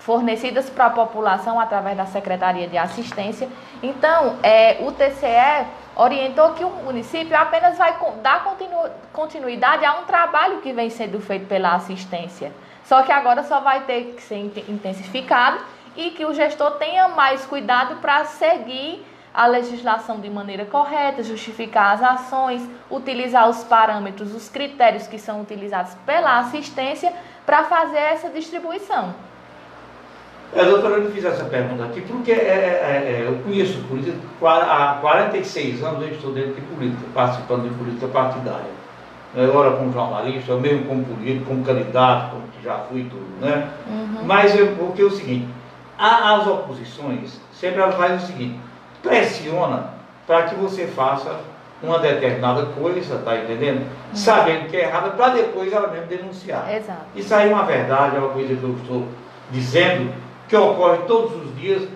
C: fornecidas para a população através da Secretaria de Assistência. Então, é, o TCE orientou que o município apenas vai dar continu, continuidade a um trabalho que vem sendo feito pela assistência. Só que agora só vai ter que ser intensificado e que o gestor tenha mais cuidado para seguir a legislação de maneira correta, justificar as ações, utilizar os parâmetros, os critérios que são utilizados pela assistência para fazer essa distribuição.
A: É, doutora, eu fiz essa pergunta aqui porque é, é, é, eu conheço política, há 46 anos eu estou dentro de política, participando de política partidária. Agora como jornalista, eu mesmo como político, como candidato, como já fui tudo, né? Uhum. Mas eu, porque é o seguinte, a, as oposições sempre elas fazem o seguinte, pressiona para que você faça uma determinada coisa, tá entendendo? Uhum. Sabendo que é errada, para depois ela mesmo denunciar.
C: Exato.
A: Isso aí é uma verdade, é uma coisa que eu estou dizendo que ocorre todos os dias.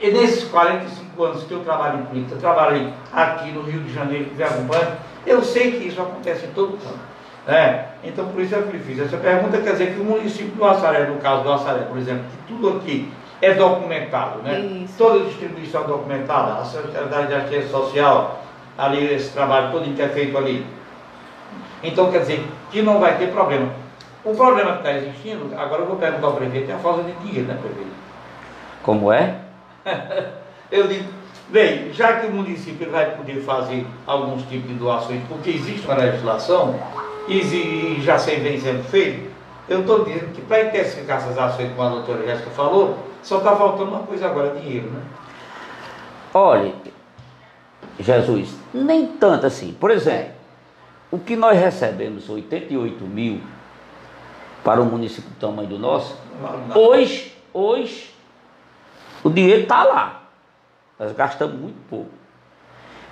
A: E nesses 45 anos que eu trabalho em política, trabalhei aqui no Rio de Janeiro, que me acompanha, eu sei que isso acontece em todo canto. É, então, por isso é que eu fiz essa pergunta. Quer dizer que o município do Assaré, no caso do Assaré, por exemplo, que tudo aqui é documentado, né? Isso. Toda a distribuição é documentada, a Secretaria de Assistência Social, ali, esse trabalho todo que é feito ali. Então, quer dizer que não vai ter problema. O problema que está existindo, agora eu vou perguntar ao prefeito, é a falta de dinheiro, né, prefeito?
B: Como é? *laughs*
A: eu digo, bem, já que o município vai poder fazer alguns tipos de doações, porque existe uma legislação, e já sem vem sendo feito, eu estou dizendo que para intensificar essas ações, como a doutora Jéssica falou, só está faltando uma coisa agora, dinheiro, né?
B: Olha, Jesus, nem tanto assim. Por exemplo, o que nós recebemos, 88 mil, para o município do tamanho do nosso, hoje, hoje, o dinheiro está lá. Nós gastamos muito pouco.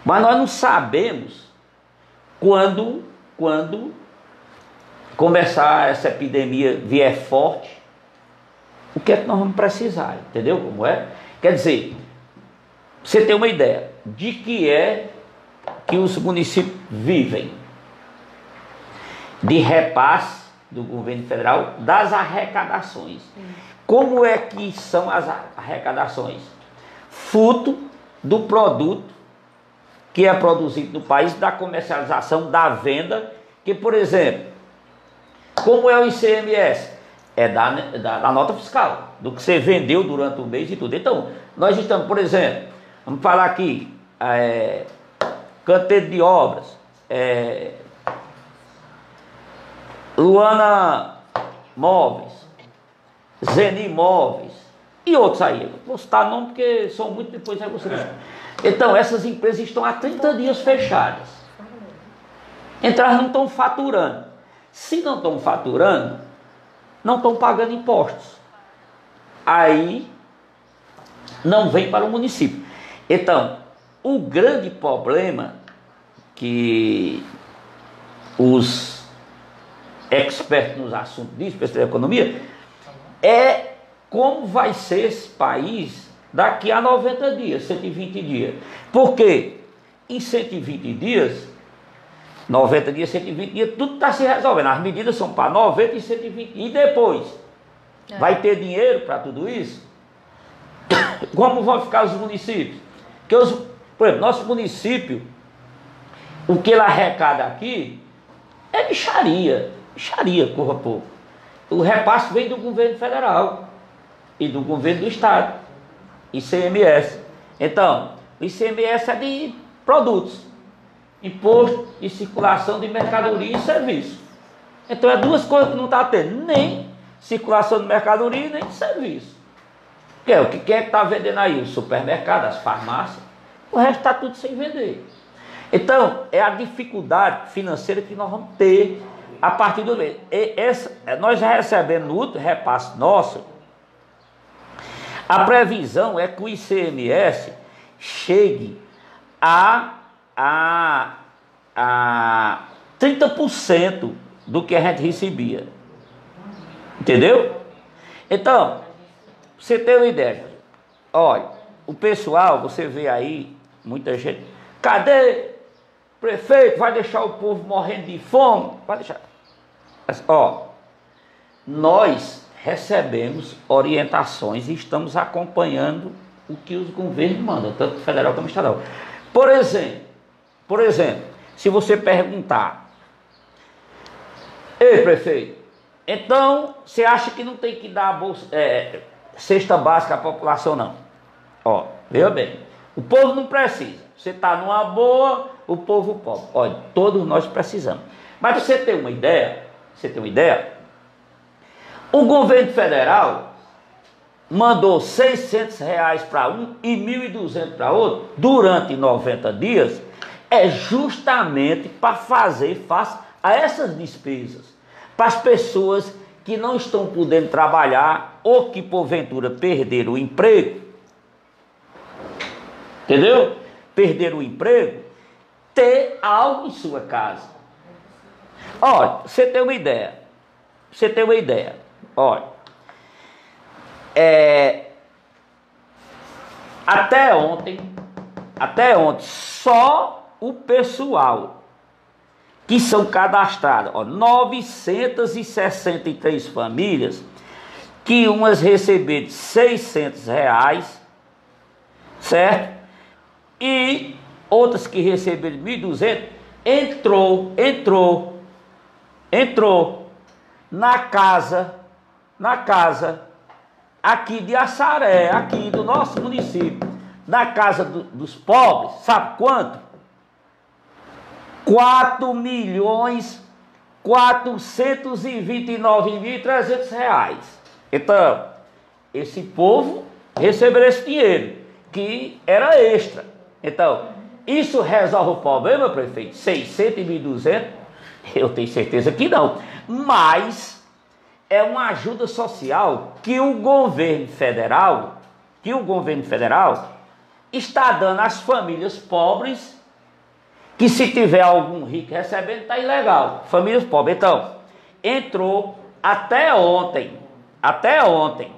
B: Mas nós não sabemos quando, quando começar essa epidemia vier forte, o que é que nós vamos precisar, entendeu como é? Quer dizer, você tem uma ideia de que é que os municípios vivem de repasse do governo federal das arrecadações. Como é que são as arrecadações? Fruto do produto que é produzido no país, da comercialização, da venda, que, por exemplo, como é o ICMS? É da, da, da nota fiscal, do que você vendeu durante o mês e tudo. Então, nós estamos, por exemplo, vamos falar aqui, é, canteiro de obras, é, Luana Móveis, Zeni Móveis e outros aí. Vou citar nome porque são muito depois aí você. Então, essas empresas estão há 30 dias fechadas. Elas não estão faturando. Se não estão faturando, não estão pagando impostos. Aí não vem para o município. Então, o grande problema que os expert nos assuntos de especialista de economia, é como vai ser esse país daqui a 90 dias, 120 dias. Porque em 120 dias, 90 dias, 120 dias, tudo está se resolvendo. As medidas são para 90 e 120. E depois? É. Vai ter dinheiro para tudo isso? *coughs* Como vão ficar os municípios? Que os, por exemplo, nosso município, o que ele arrecada aqui é bicharia. Xaria, corra pouco. O repasse vem do governo federal e do governo do estado, ICMS. Então, o ICMS é de produtos, imposto e circulação de mercadoria e serviço. Então, é duas coisas que não está tendo, nem circulação de mercadoria nem de serviço. Que é o que é que está vendendo aí? O supermercado, as farmácias. O resto está tudo sem vender. Então, é a dificuldade financeira que nós vamos ter a partir do mês. Esse, nós recebemos no último repasse nosso, a previsão é que o ICMS chegue a, a, a 30% do que a gente recebia. Entendeu? Então, você tem uma ideia. Olha, o pessoal, você vê aí, muita gente, cadê prefeito? Vai deixar o povo morrendo de fome? Vai deixar. Ó, nós recebemos orientações e estamos acompanhando o que os governos mandam, tanto federal como estadual. Por exemplo, por exemplo, se você perguntar, ei prefeito, então você acha que não tem que dar bolsa, é, cesta básica à população não? Ó, veja bem, O povo não precisa. Você está numa boa, o povo pobre. Olha, todos nós precisamos. Mas para você ter uma ideia, você ter uma ideia, o governo federal mandou 600 reais para um e 1.200 para outro durante 90 dias, é justamente para fazer face a essas despesas, para as pessoas que não estão podendo trabalhar ou que porventura perderam o emprego. Entendeu? Perderam o emprego, ter algo em sua casa. Olha, você tem uma ideia. Você tem uma ideia. Olha, é, até ontem, até ontem, só o pessoal que são cadastrados, ó, 963 famílias, que umas receberam 600 reais, certo? E outras que receberam 1.200, entrou, entrou, entrou na casa, na casa aqui de Assaré, aqui do nosso município, na casa do, dos pobres, sabe quanto? 4 milhões 429.300 reais. Então, esse povo recebeu esse dinheiro, que era extra. Então, isso resolve o problema, prefeito? 600 e 1.200? Eu tenho certeza que não. Mas é uma ajuda social que o governo federal, que o governo federal está dando às famílias pobres, que se tiver algum rico recebendo, está ilegal. Famílias pobres. Então, entrou até ontem, até ontem,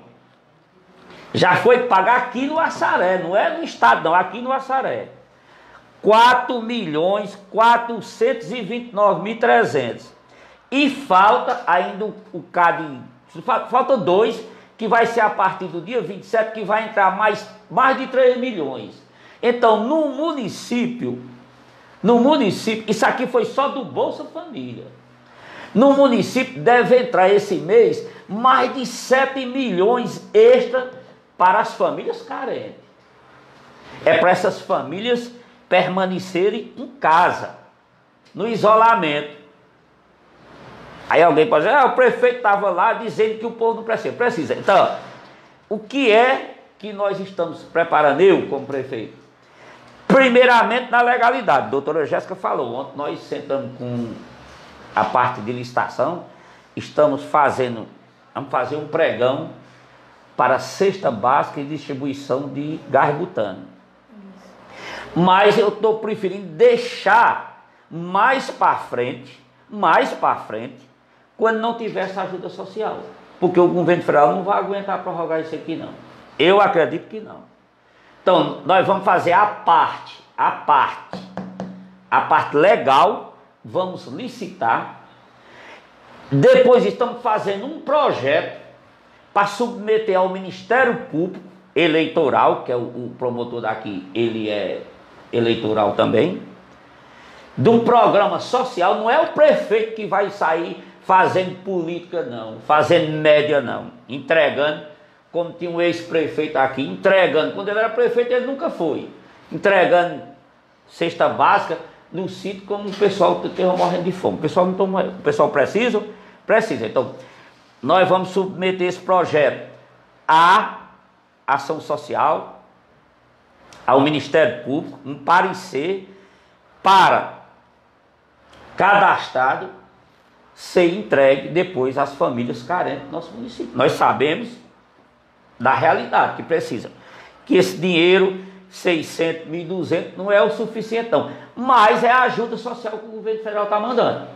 B: já foi pagar aqui no Assaré, não é no estado não, aqui no Assaré. 4 milhões 429 mil 300. E falta ainda o CAD, falta dois, que vai ser a partir do dia 27, que vai entrar mais, mais de 3 milhões. Então, no município, no município, isso aqui foi só do Bolsa Família. No município deve entrar esse mês mais de 7 milhões extra para as famílias carentes. É para essas famílias permanecerem em casa, no isolamento. Aí alguém pode dizer, ah, o prefeito estava lá dizendo que o povo não precisa. Precisa. Então, o que é que nós estamos preparando, eu como prefeito? Primeiramente na legalidade. A doutora Jéssica falou, ontem nós sentamos com a parte de licitação, estamos fazendo, vamos fazer um pregão para cesta básica e distribuição de gás butano. Mas eu estou preferindo deixar mais para frente, mais para frente, quando não tiver essa ajuda social. Porque o governo federal não vai aguentar prorrogar isso aqui não. Eu acredito que não. Então, nós vamos fazer a parte, a parte, a parte legal, vamos licitar. Depois estamos fazendo um projeto para submeter ao Ministério Público Eleitoral, que é o, o promotor daqui, ele é eleitoral também, de um programa social, não é o prefeito que vai sair fazendo política, não, fazendo média, não, entregando, como tinha um ex-prefeito aqui, entregando, quando ele era prefeito ele nunca foi, entregando cesta básica no sítio como o pessoal estava morrendo de fome. O pessoal, não toma, o pessoal precisa? Precisa. Então, nós vamos submeter esse projeto à ação social, ao Ministério Público, um parecer para cadastrado ser entregue depois às famílias carentes do nosso município. Nós sabemos da realidade que precisa, que esse dinheiro, 600, 1.200, não é o suficiente não, mas é a ajuda social que o governo federal está mandando.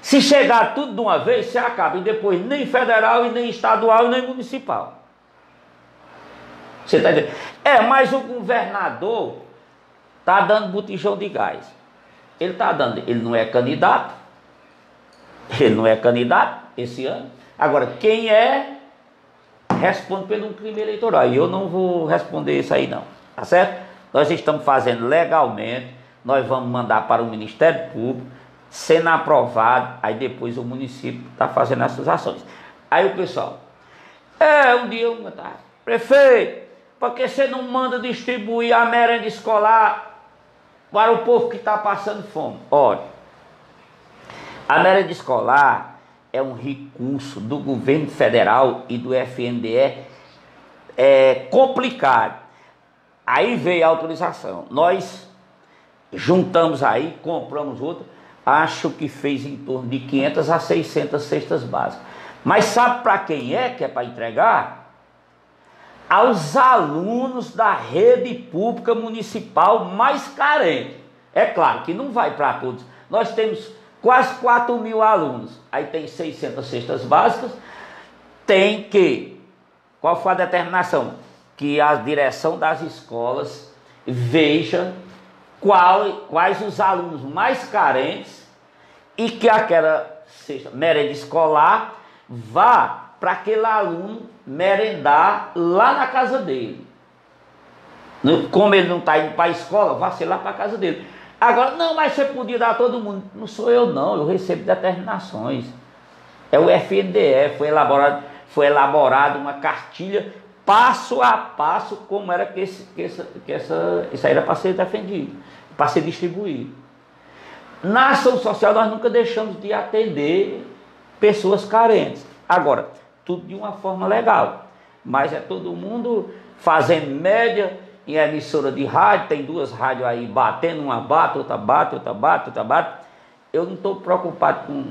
B: Se chegar tudo de uma vez, você acaba e depois nem federal, e nem estadual, e nem municipal. Você está entendendo? É, mas o governador está dando botijão de gás. Ele está dando, ele não é candidato, ele não é candidato esse ano. Agora, quem é, responde pelo crime eleitoral. E eu não vou responder isso aí, não. Tá certo? Nós estamos fazendo legalmente, nós vamos mandar para o Ministério Público, sendo aprovado, aí depois o município está fazendo essas ações. Aí o pessoal, é, um dia eu tá, prefeito, porque você não manda distribuir a merenda escolar para o povo que está passando fome? Olha, a merenda escolar é um recurso do governo federal e do FNDE é complicado. Aí veio a autorização. Nós juntamos aí, compramos outra, acho que fez em torno de 500 a 600 cestas básicas. Mas sabe para quem é que é para entregar? Aos alunos da rede pública municipal mais carente. É claro que não vai para todos. Nós temos quase 4 mil alunos. Aí tem 600 cestas básicas. Tem que. Qual foi a determinação? Que a direção das escolas veja qual, quais os alunos mais carentes e que aquela cesta merenda escolar vá para aquele aluno merendar lá na casa dele. Como ele não está indo para a escola, vá ser lá para a casa dele. Agora, não, mas você podia dar a todo mundo. Não sou eu não, eu recebo determinações. É o FNDE, foi elaborado, foi elaborado uma cartilha passo a passo como era que, esse, que, essa, que essa, isso aí era para ser defendido, para ser distribuído. Na ação social nós nunca deixamos de atender pessoas carentes. Agora, tudo de uma forma legal. Mas é todo mundo fazendo média em emissora de rádio, tem duas rádios aí batendo, uma bate, outra bate, outra bate, outra bate. Eu não estou preocupado com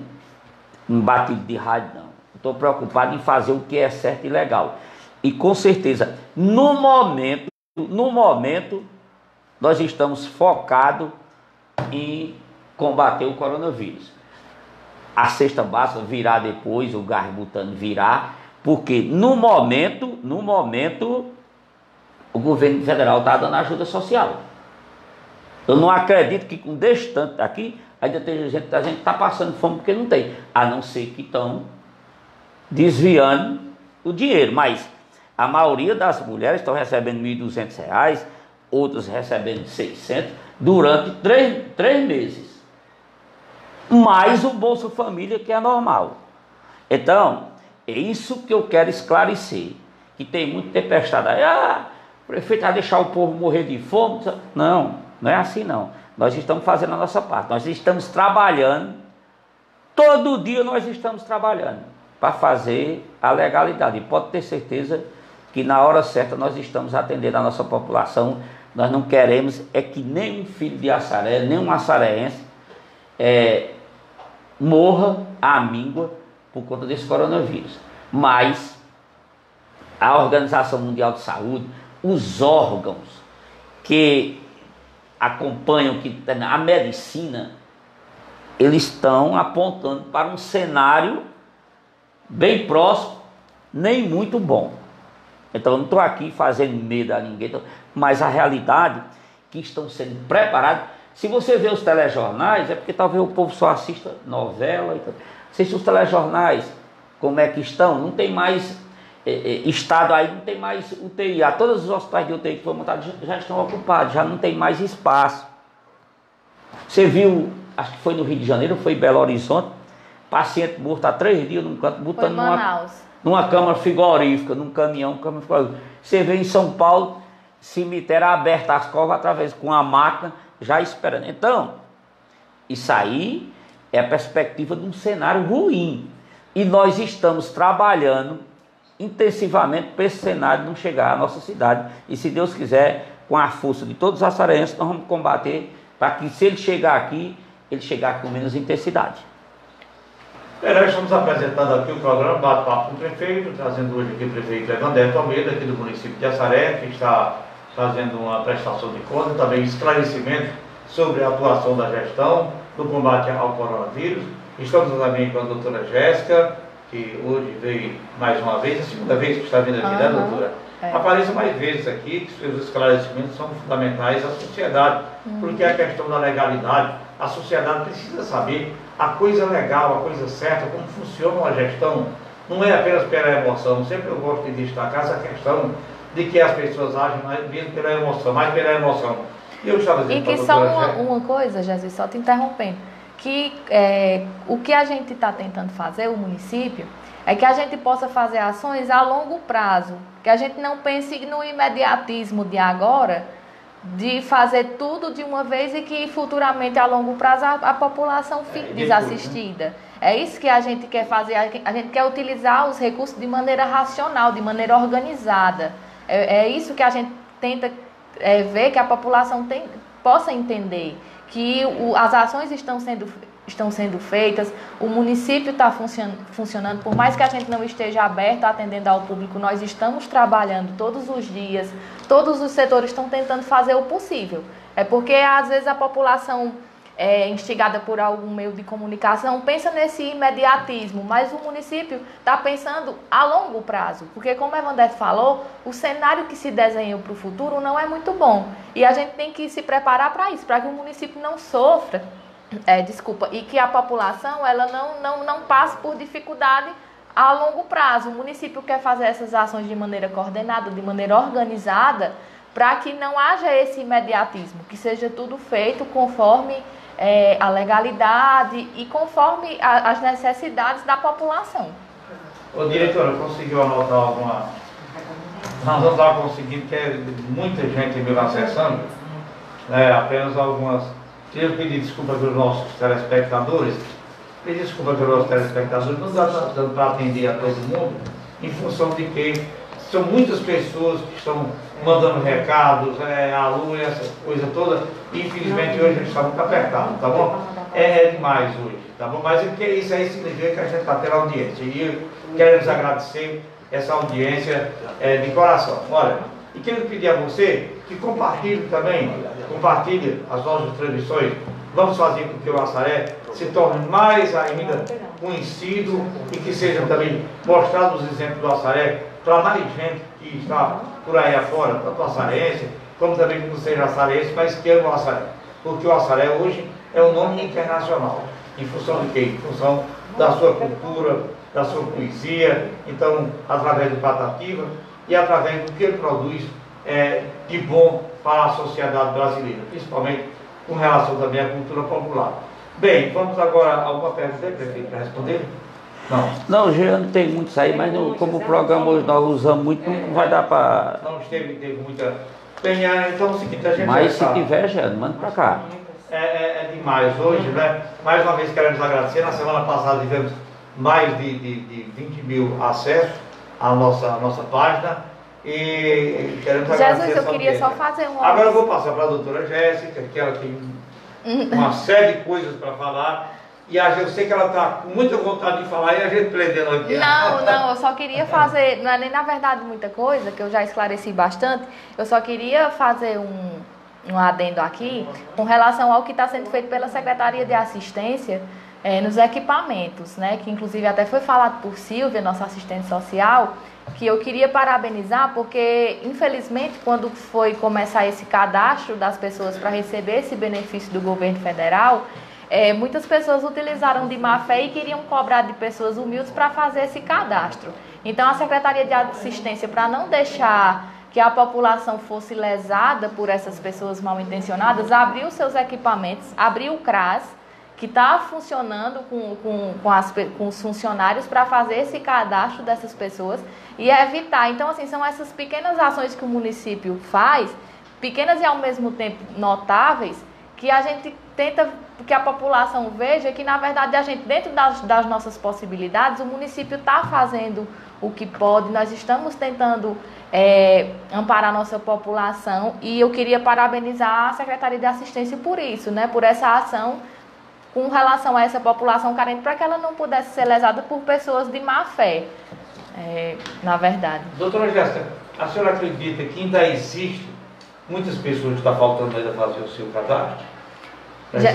B: um batido de rádio, não. Estou preocupado em fazer o que é certo e legal. E com certeza, no momento, no momento, nós estamos focados em combater o coronavírus. A cesta básica virá depois, o gás butano virá, porque no momento, no momento, o governo federal está dando ajuda social. Eu não acredito que com desse tanto aqui, ainda tem gente, a gente está passando fome porque não tem. A não ser que estão desviando o dinheiro. Mas a maioria das mulheres estão recebendo R$ 1.200, outras recebendo 600 durante três, três meses. Mais o Bolsa Família, que é normal. Então, é isso que eu quero esclarecer. Que tem muito tempestade. Ah, prefeito vai deixar o povo morrer de fome. Não, não é assim não. Nós estamos fazendo a nossa parte. Nós estamos trabalhando. Todo dia nós estamos trabalhando para fazer a legalidade. E pode ter certeza que na hora certa nós estamos atendendo a nossa população. Nós não queremos é que nenhum filho de Assaré, nenhum assareense é, morra à míngua por conta desse coronavírus. Mas a Organização Mundial de Saúde, os órgãos que acompanham que a medicina, eles estão apontando para um cenário bem próximo, nem muito bom. Então eu não estou aqui fazendo medo a ninguém, mas a realidade que estão sendo preparados. Se você vê os telejornais, é porque talvez o povo só assista novela. Então, assiste os telejornais, como é que estão, não tem mais é, é, estado aí, não tem mais UTI. A todos os hospitais de UTI que foram montados já estão ocupados, já não tem mais espaço. Você viu, acho que foi no Rio de Janeiro, foi em Belo Horizonte, paciente morto há três dias num canto, botando numa, numa cama frigorífica, num caminhão, cama frigorífica. Você vê em São Paulo, cemitério aberto, as covas através com a máquina, já esperando. Então, isso aí é a perspectiva de um cenário ruim. E nós estamos trabalhando intensivamente para esse cenário não chegar à nossa cidade. E se Deus quiser, com a força de todos os açarenses, nós vamos combater para que se ele chegar aqui, ele chegar com menos intensidade.
A: Nós estamos apresentando aqui o programa Bate-Papo com o Prefeito, trazendo hoje aqui o prefeito Evanderto Almeida, aqui do município de Assaré, que está fazendo uma prestação de conta, também esclarecimento sobre a atuação da gestão no combate ao coronavírus. Estamos também com a doutora Jéssica, que hoje veio mais uma vez, a segunda vez que está vindo aqui, uhum. né, doutora? É. Apareça mais vezes aqui, que seus esclarecimentos são fundamentais à sociedade, uhum. porque a questão da legalidade, a sociedade precisa saber a coisa legal, a coisa certa, como funciona a gestão. Não é apenas pela emoção, sempre eu gosto de destacar essa questão de que as pessoas agem mais mesmo pela emoção, mais pela emoção.
C: E eu estava dizendo E que só uma, uma coisa, Jesus, só te interrompendo que é, o que a gente está tentando fazer, o município, é que a gente possa fazer ações a longo prazo, que a gente não pense no imediatismo de agora, de fazer tudo de uma vez e que futuramente a longo prazo a, a população fique é, desassistida. É isso que a gente quer fazer, a gente quer utilizar os recursos de maneira racional, de maneira organizada. É, é isso que a gente tenta é, ver que a população tem, possa entender que o, as ações estão sendo estão sendo feitas, o município está funcionando, por mais que a gente não esteja aberto atendendo ao público, nós estamos trabalhando todos os dias, todos os setores estão tentando fazer o possível. É porque às vezes a população é, instigada por algum meio de comunicação pensa nesse imediatismo, mas o município está pensando a longo prazo, porque como a Evander falou, o cenário que se desenhou para o futuro não é muito bom e a gente tem que se preparar para isso, para que o município não sofra é, desculpa, e que a população ela não, não, não passe por dificuldade a longo prazo. O município quer fazer essas ações de maneira coordenada, de maneira organizada, para que não haja esse imediatismo, que seja tudo feito conforme é, a legalidade e conforme a, as necessidades da população.
A: Ô diretora, conseguiu anotar alguma. Nós não estávamos conseguindo, porque muita gente me acessando, né, apenas algumas Queria pedir desculpa pelos nossos telespectadores, pedir desculpa pelos nossos telespectadores, não dá para atender a todo mundo, em função de que são muitas pessoas que estão mandando recados, é, alô, essa coisa toda, e infelizmente hoje a gente está muito apertado, tá bom? É, é demais hoje, tá bom? Mas o que isso aí significa que a gente está tendo audiência. E queremos agradecer essa audiência é, de coração. Olha, e quero pedir a você que compartilhe também, compartilhe as nossas transmissões. Vamos fazer com que o Assaré se torne mais ainda conhecido e que sejam também mostrados os exemplos do Assaré para mais gente que está por aí afora, tanto assarense, como também que não seja assarense, mas que ama o Assaré. Porque o Assaré hoje é um nome internacional. Em função de quê? Em função da sua cultura, da sua poesia, então, através do Patativa e através do que ele produz é, de bom para a sociedade brasileira, principalmente com relação também à cultura popular. Bem, vamos agora a alguma pergunta, prefeito, para responder?
B: Não. Não, já não tem muitos aí, mas não, como o programa hoje nós usamos muito, não vai dar para.
A: Não esteve, teve muita. Bem, então é o seguinte, a gente.
B: Mas se tiver, já manda para cá.
A: É, é, é, demais hoje, né? Mais uma vez queremos agradecer. Na semana passada tivemos mais de, de, de 20 mil acessos à nossa, à nossa página. E queremos
C: Jesus, eu queria só fazer um.
A: Agora eu vou passar para a doutora Jéssica, que ela tem uma série de coisas para falar. E a gente, eu sei que ela está com muita vontade de falar e a gente prendendo aqui.
C: Não, *laughs* não, eu só queria fazer, não é nem na verdade muita coisa, que eu já esclareci bastante, eu só queria fazer um, um adendo aqui com relação ao que está sendo feito pela Secretaria de Assistência é, nos equipamentos, né? Que inclusive até foi falado por Silvia, nossa assistente social, que eu queria parabenizar porque, infelizmente, quando foi começar esse cadastro das pessoas para receber esse benefício do governo federal, é, muitas pessoas utilizaram de má fé e queriam cobrar de pessoas humildes para fazer esse cadastro. Então, a Secretaria de Assistência, para não deixar que a população fosse lesada por essas pessoas mal intencionadas, abriu seus equipamentos, abriu o CRAS que está funcionando com, com, com, as, com os funcionários para fazer esse cadastro dessas pessoas e evitar. Então, assim, são essas pequenas ações que o município faz, pequenas e ao mesmo tempo notáveis, que a gente tenta que a população veja que, na verdade, a gente, dentro das, das nossas possibilidades, o município está fazendo o que pode, nós estamos tentando é, amparar a nossa população e eu queria parabenizar a Secretaria de Assistência por isso, né, por essa ação com relação a essa população carente para que ela não pudesse ser lesada por pessoas de má fé, é, na verdade.
A: Doutora Jéssica, a senhora acredita que ainda existe muitas pessoas que estão faltando ainda fazer o seu cadastro?
C: Já,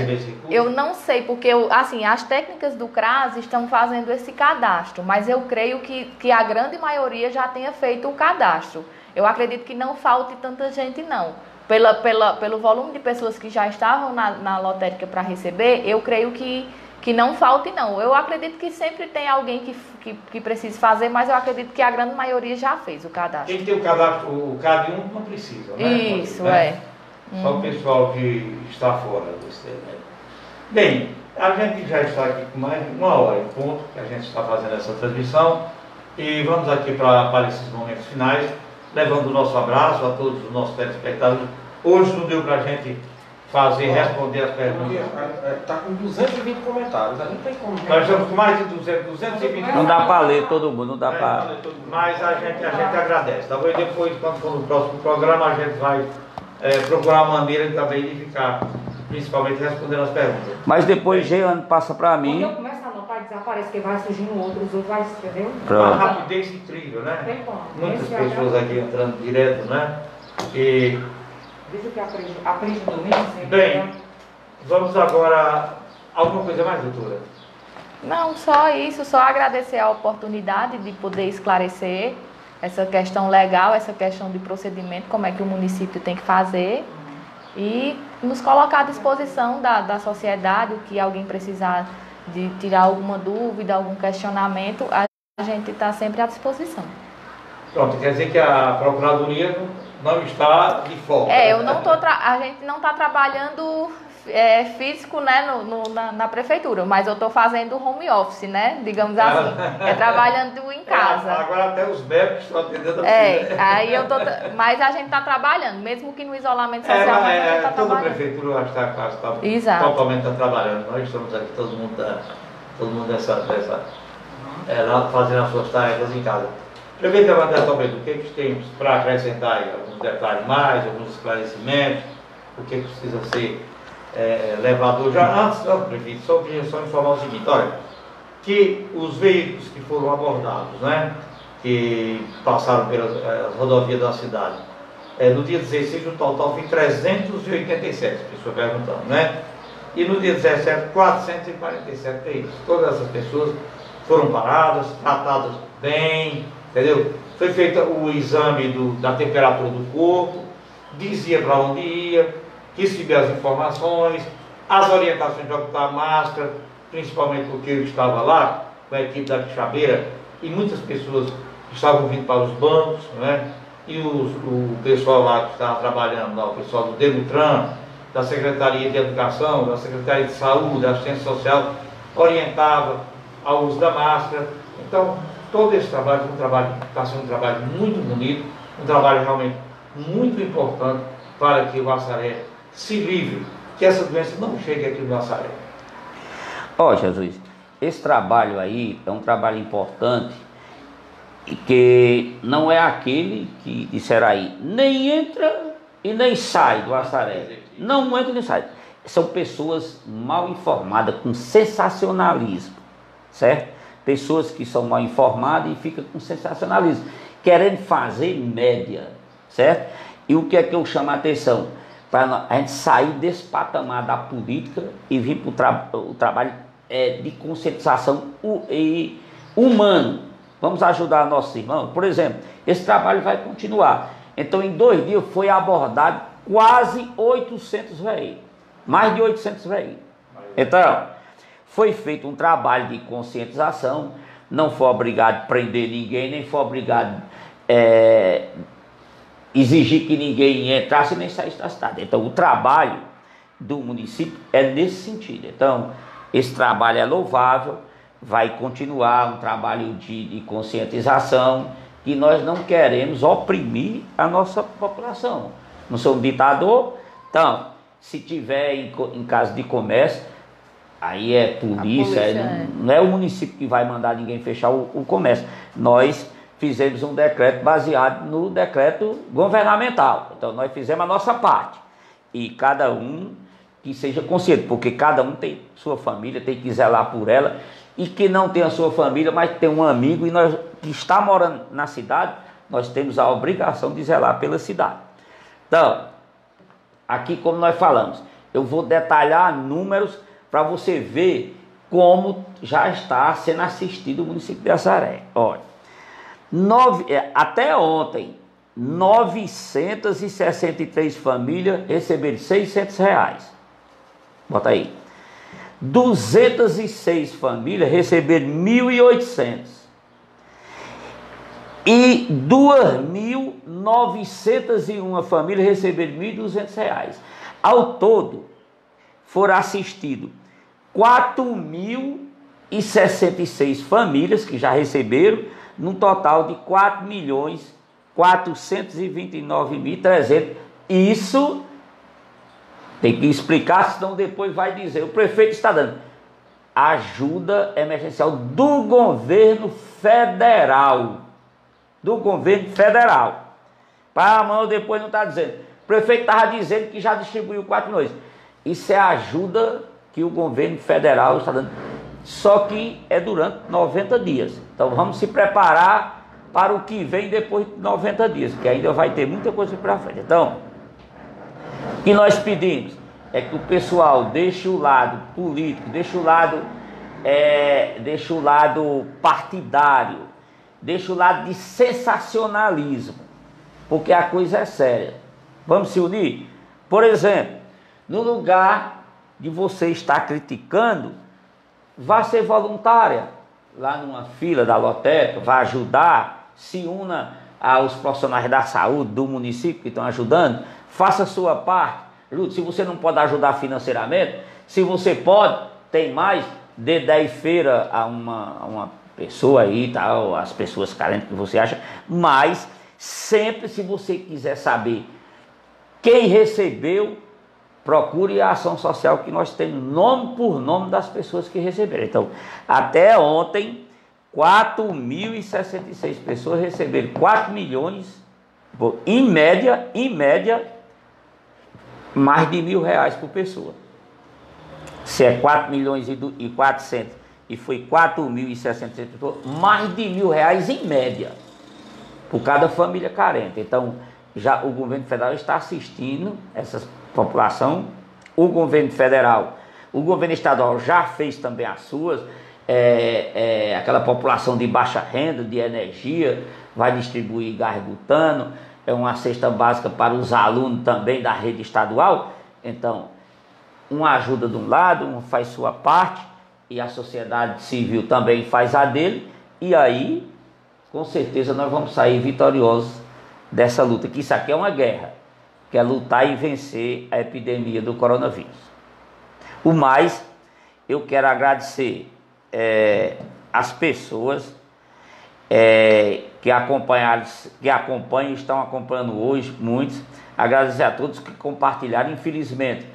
C: eu não sei, porque eu, assim, as técnicas do CRAS estão fazendo esse cadastro, mas eu creio que, que a grande maioria já tenha feito o cadastro. Eu acredito que não falte tanta gente, não pela, pela, pelo volume de pessoas que já estavam na, na lotérica para receber, eu creio que, que não falte, não. Eu acredito que sempre tem alguém que, que, que precise fazer, mas eu acredito que a grande maioria já fez o cadastro.
A: Tem o cadastro, o CAD1 não precisa, né?
C: Isso, né?
A: é. Só o pessoal que está fora do né? Bem, A gente já está aqui com mais de uma hora em ponto, que a gente está fazendo essa transmissão. E vamos aqui para, para esses momentos finais, levando o nosso abraço a todos os nossos telespectadores. Hoje não deu para a gente fazer, responder as perguntas.
D: Está com 220 comentários, não tem como.
A: Nós estamos com mais de 200, 220
B: Não dá para ler todo mundo, não dá
A: É,
B: para.
A: Mas a gente, a gente agradece. Talvez depois, quando for no próximo programa, a gente vai é, procurar uma maneira também de ficar, principalmente respondendo as perguntas.
B: Mas depois Jean passa para
E: Quando eu
B: mim.
E: começo a anotar, desaparece, que vai surgindo outro, os outros vai, entendeu?
A: Uma
B: Pronto.
A: rapidez incrível, né?
E: Tem como.
A: Muitas
E: Esse já
A: pessoas
E: tá-
A: aqui entrando direto, né? E
E: Diz o que aprende, aprende domingo, sempre.
A: Bem.
E: né?
A: vamos agora. Alguma coisa mais, doutora?
C: Não, só isso, só agradecer a oportunidade de poder esclarecer essa questão legal, essa questão de procedimento, como é que o município tem que fazer e nos colocar à disposição da, da sociedade, o que alguém precisar de tirar alguma dúvida, algum questionamento, a gente está sempre à disposição.
A: Pronto, quer dizer que a Procuradoria não está de folga.
C: É, eu não tô tra- a gente não está trabalhando é, físico né, no, no- na, na prefeitura, mas eu estou fazendo home office, né? Digamos assim. É trabalhando em
A: É,
C: casa.
A: agora até os bebés estão atendendo a
C: É,
A: piscina.
C: aí eu tô. Mas a gente está trabalhando, mesmo que no isolamento
A: É,
C: social,
A: mas,
C: mas a gente
A: é,
C: está
A: toda a prefeitura está, está, totalmente está trabalhando. Nós estamos aqui, todo mundo está todo mundo nessa, nessa, é, lá fazendo as suas tarefas em casa. Prefeito Evandro Toledo, o que, que temos para acrescentar aí? Alguns detalhes mais, alguns esclarecimentos? O que precisa ser é, levado hoje? Ah, Antes, prefeito, só queria só informar o seguinte, olha, que os veículos que foram abordados, né, que passaram pelas eh, rodovias da cidade, é, no dia 16 o total foi 387, pessoas perguntando, né? E no dia 17, 447 veículos. Todas essas pessoas foram paradas, tratadas bem, entendeu? Foi feito o exame do- da temperatura do corpo, dizia para onde ia, recebia as informações, as orientações de ocultar máscara, principalmente porque eu estava lá com a equipe da Quixabeira e muitas pessoas estavam vindo para os bancos, né? E os- o pessoal lá que estava trabalhando, lá, o pessoal do Demutran, da Secretaria de Educação, da Secretaria de Saúde, da Assistência Social, orientava ao uso da máscara. Então, todo esse trabalho um trabalho, está sendo um trabalho muito bonito, um trabalho realmente muito importante para que o Açaré se livre, que essa doença não chegue aqui no Açaré.
B: Ó Jesus, esse trabalho aí é um trabalho importante e que não é aquele que disseram aí, nem entra e nem sai do Açaré. Não entra nem sai. São pessoas mal informadas, com sensacionalismo, certo? Pessoas que são mal informadas e ficam com sensacionalismo, querendo fazer média, certo? E o que é que eu chamo a atenção? Para a gente sair desse patamar da política e vir para tra o trabalho é, de conscientização e humano. Vamos ajudar nossos irmãos. Por exemplo, esse trabalho vai continuar. Então, em dois dias foi abordado quase 800 veículos. Mais de 800 veículos. Então, foi feito um trabalho de conscientização. Não foi obrigado a prender ninguém, nem foi obrigado é, exigir que ninguém entrasse nem saísse da cidade. Então, o trabalho do município é nesse sentido. Então, esse trabalho é louvável, vai continuar um trabalho de, de conscientização, que nós não queremos oprimir a nossa população. Não sou um ditador, então, se tiver em, em caso de comércio, aí é polícia,
C: polícia,
B: aí não,
C: é.
B: não é o município que vai mandar ninguém fechar o, o comércio. Nós fizemos um decreto baseado no decreto governamental. Então nós fizemos a nossa parte. E cada um que seja consciente, porque cada um tem sua família, tem que zelar por ela. E que não tem a sua família, mas tem um amigo e nós que está morando na cidade, nós temos a obrigação de zelar pela cidade. Então, aqui como nós falamos, eu vou detalhar números para você ver como já está sendo assistido o município de Assaré. Olha, nove, é, até ontem, 963 famílias receberam 600 reais. Bota aí. 206 famílias receberam 1.800 e 2.901 famílias receberam R$ 1.200. Ao todo, foram assistidos 4.066 famílias que já receberam, num total de 4 milhões 429.300. Isso tem que explicar, senão depois vai dizer. O prefeito está dando ajuda emergencial do governo federal. Do governo federal. Para amanhã depois não está dizendo. O prefeito estava dizendo que já distribuiu 4 milhões. Isso é ajuda que o governo federal está dando. Só que é durante 90 dias. Então vamos se preparar para o que vem depois de 90 dias, que ainda vai ter muita coisa para frente. Então, o que nós pedimos é que o pessoal deixe o lado político, deixe o lado, é, deixe o lado partidário, deixe o lado de sensacionalismo, porque a coisa é séria. Vamos se unir? Por exemplo, no lugar de você estar criticando, vá ser voluntária. Lá numa fila da lotérica, vá ajudar, se una aos profissionais da saúde do município que estão ajudando, faça sua parte. Se você não pode ajudar financeiramente, se você pode, tem mais, dê 10 feira a uma, a uma pessoa aí, tal, as pessoas carentes que você acha, mas sempre se você quiser saber quem recebeu, procure a ação social que nós temos nome por nome das pessoas que receberam. Então, até ontem 4.066 pessoas receberam 4 milhões, em média, em média, mais de mil reais por pessoa. Se é 4 milhões e 400 e foi 4.066 pessoas, mais de mil reais em média, por cada família carente. Então, já o governo federal está assistindo essa população, o governo federal, o governo estadual já fez também as suas, é, é, aquela população de baixa renda, de energia, vai distribuir gás butano, é uma cesta básica para os alunos também da rede estadual. Então, uma ajuda de um lado, um faz sua parte, e a sociedade civil também faz a dele, e aí, com certeza, nós vamos sair vitoriosos dessa luta, que isso aqui é uma guerra, que é lutar e vencer a epidemia do coronavírus. O mais, eu quero agradecer é, as pessoas é, que acompanharam, que acompanham, estão acompanhando hoje, muitos. Agradecer a todos que compartilharam. Infelizmente,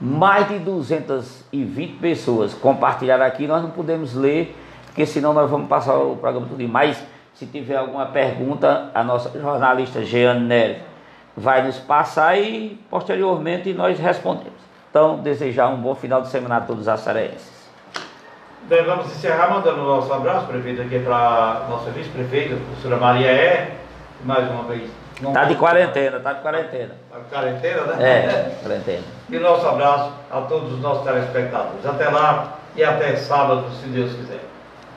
B: mais de 220 pessoas compartilharam aqui. Nós não podemos ler, porque senão nós vamos passar o programa todo. Mas se tiver alguma pergunta, a nossa jornalista Jeane Neves vai nos passar e posteriormente nós respondemos. Então, desejar um bom final de semana a todos os açareenses.
A: Bem, vamos encerrar mandando o nosso abraço, prefeito, aqui para a nossa vice-prefeita, a professora Maria É, mais uma vez.
B: Está de quarentena, está de quarentena.
A: Está de quarentena, né?
B: É, quarentena.
A: E nosso abraço a todos os nossos telespectadores. Até lá e até sábado, se Deus quiser.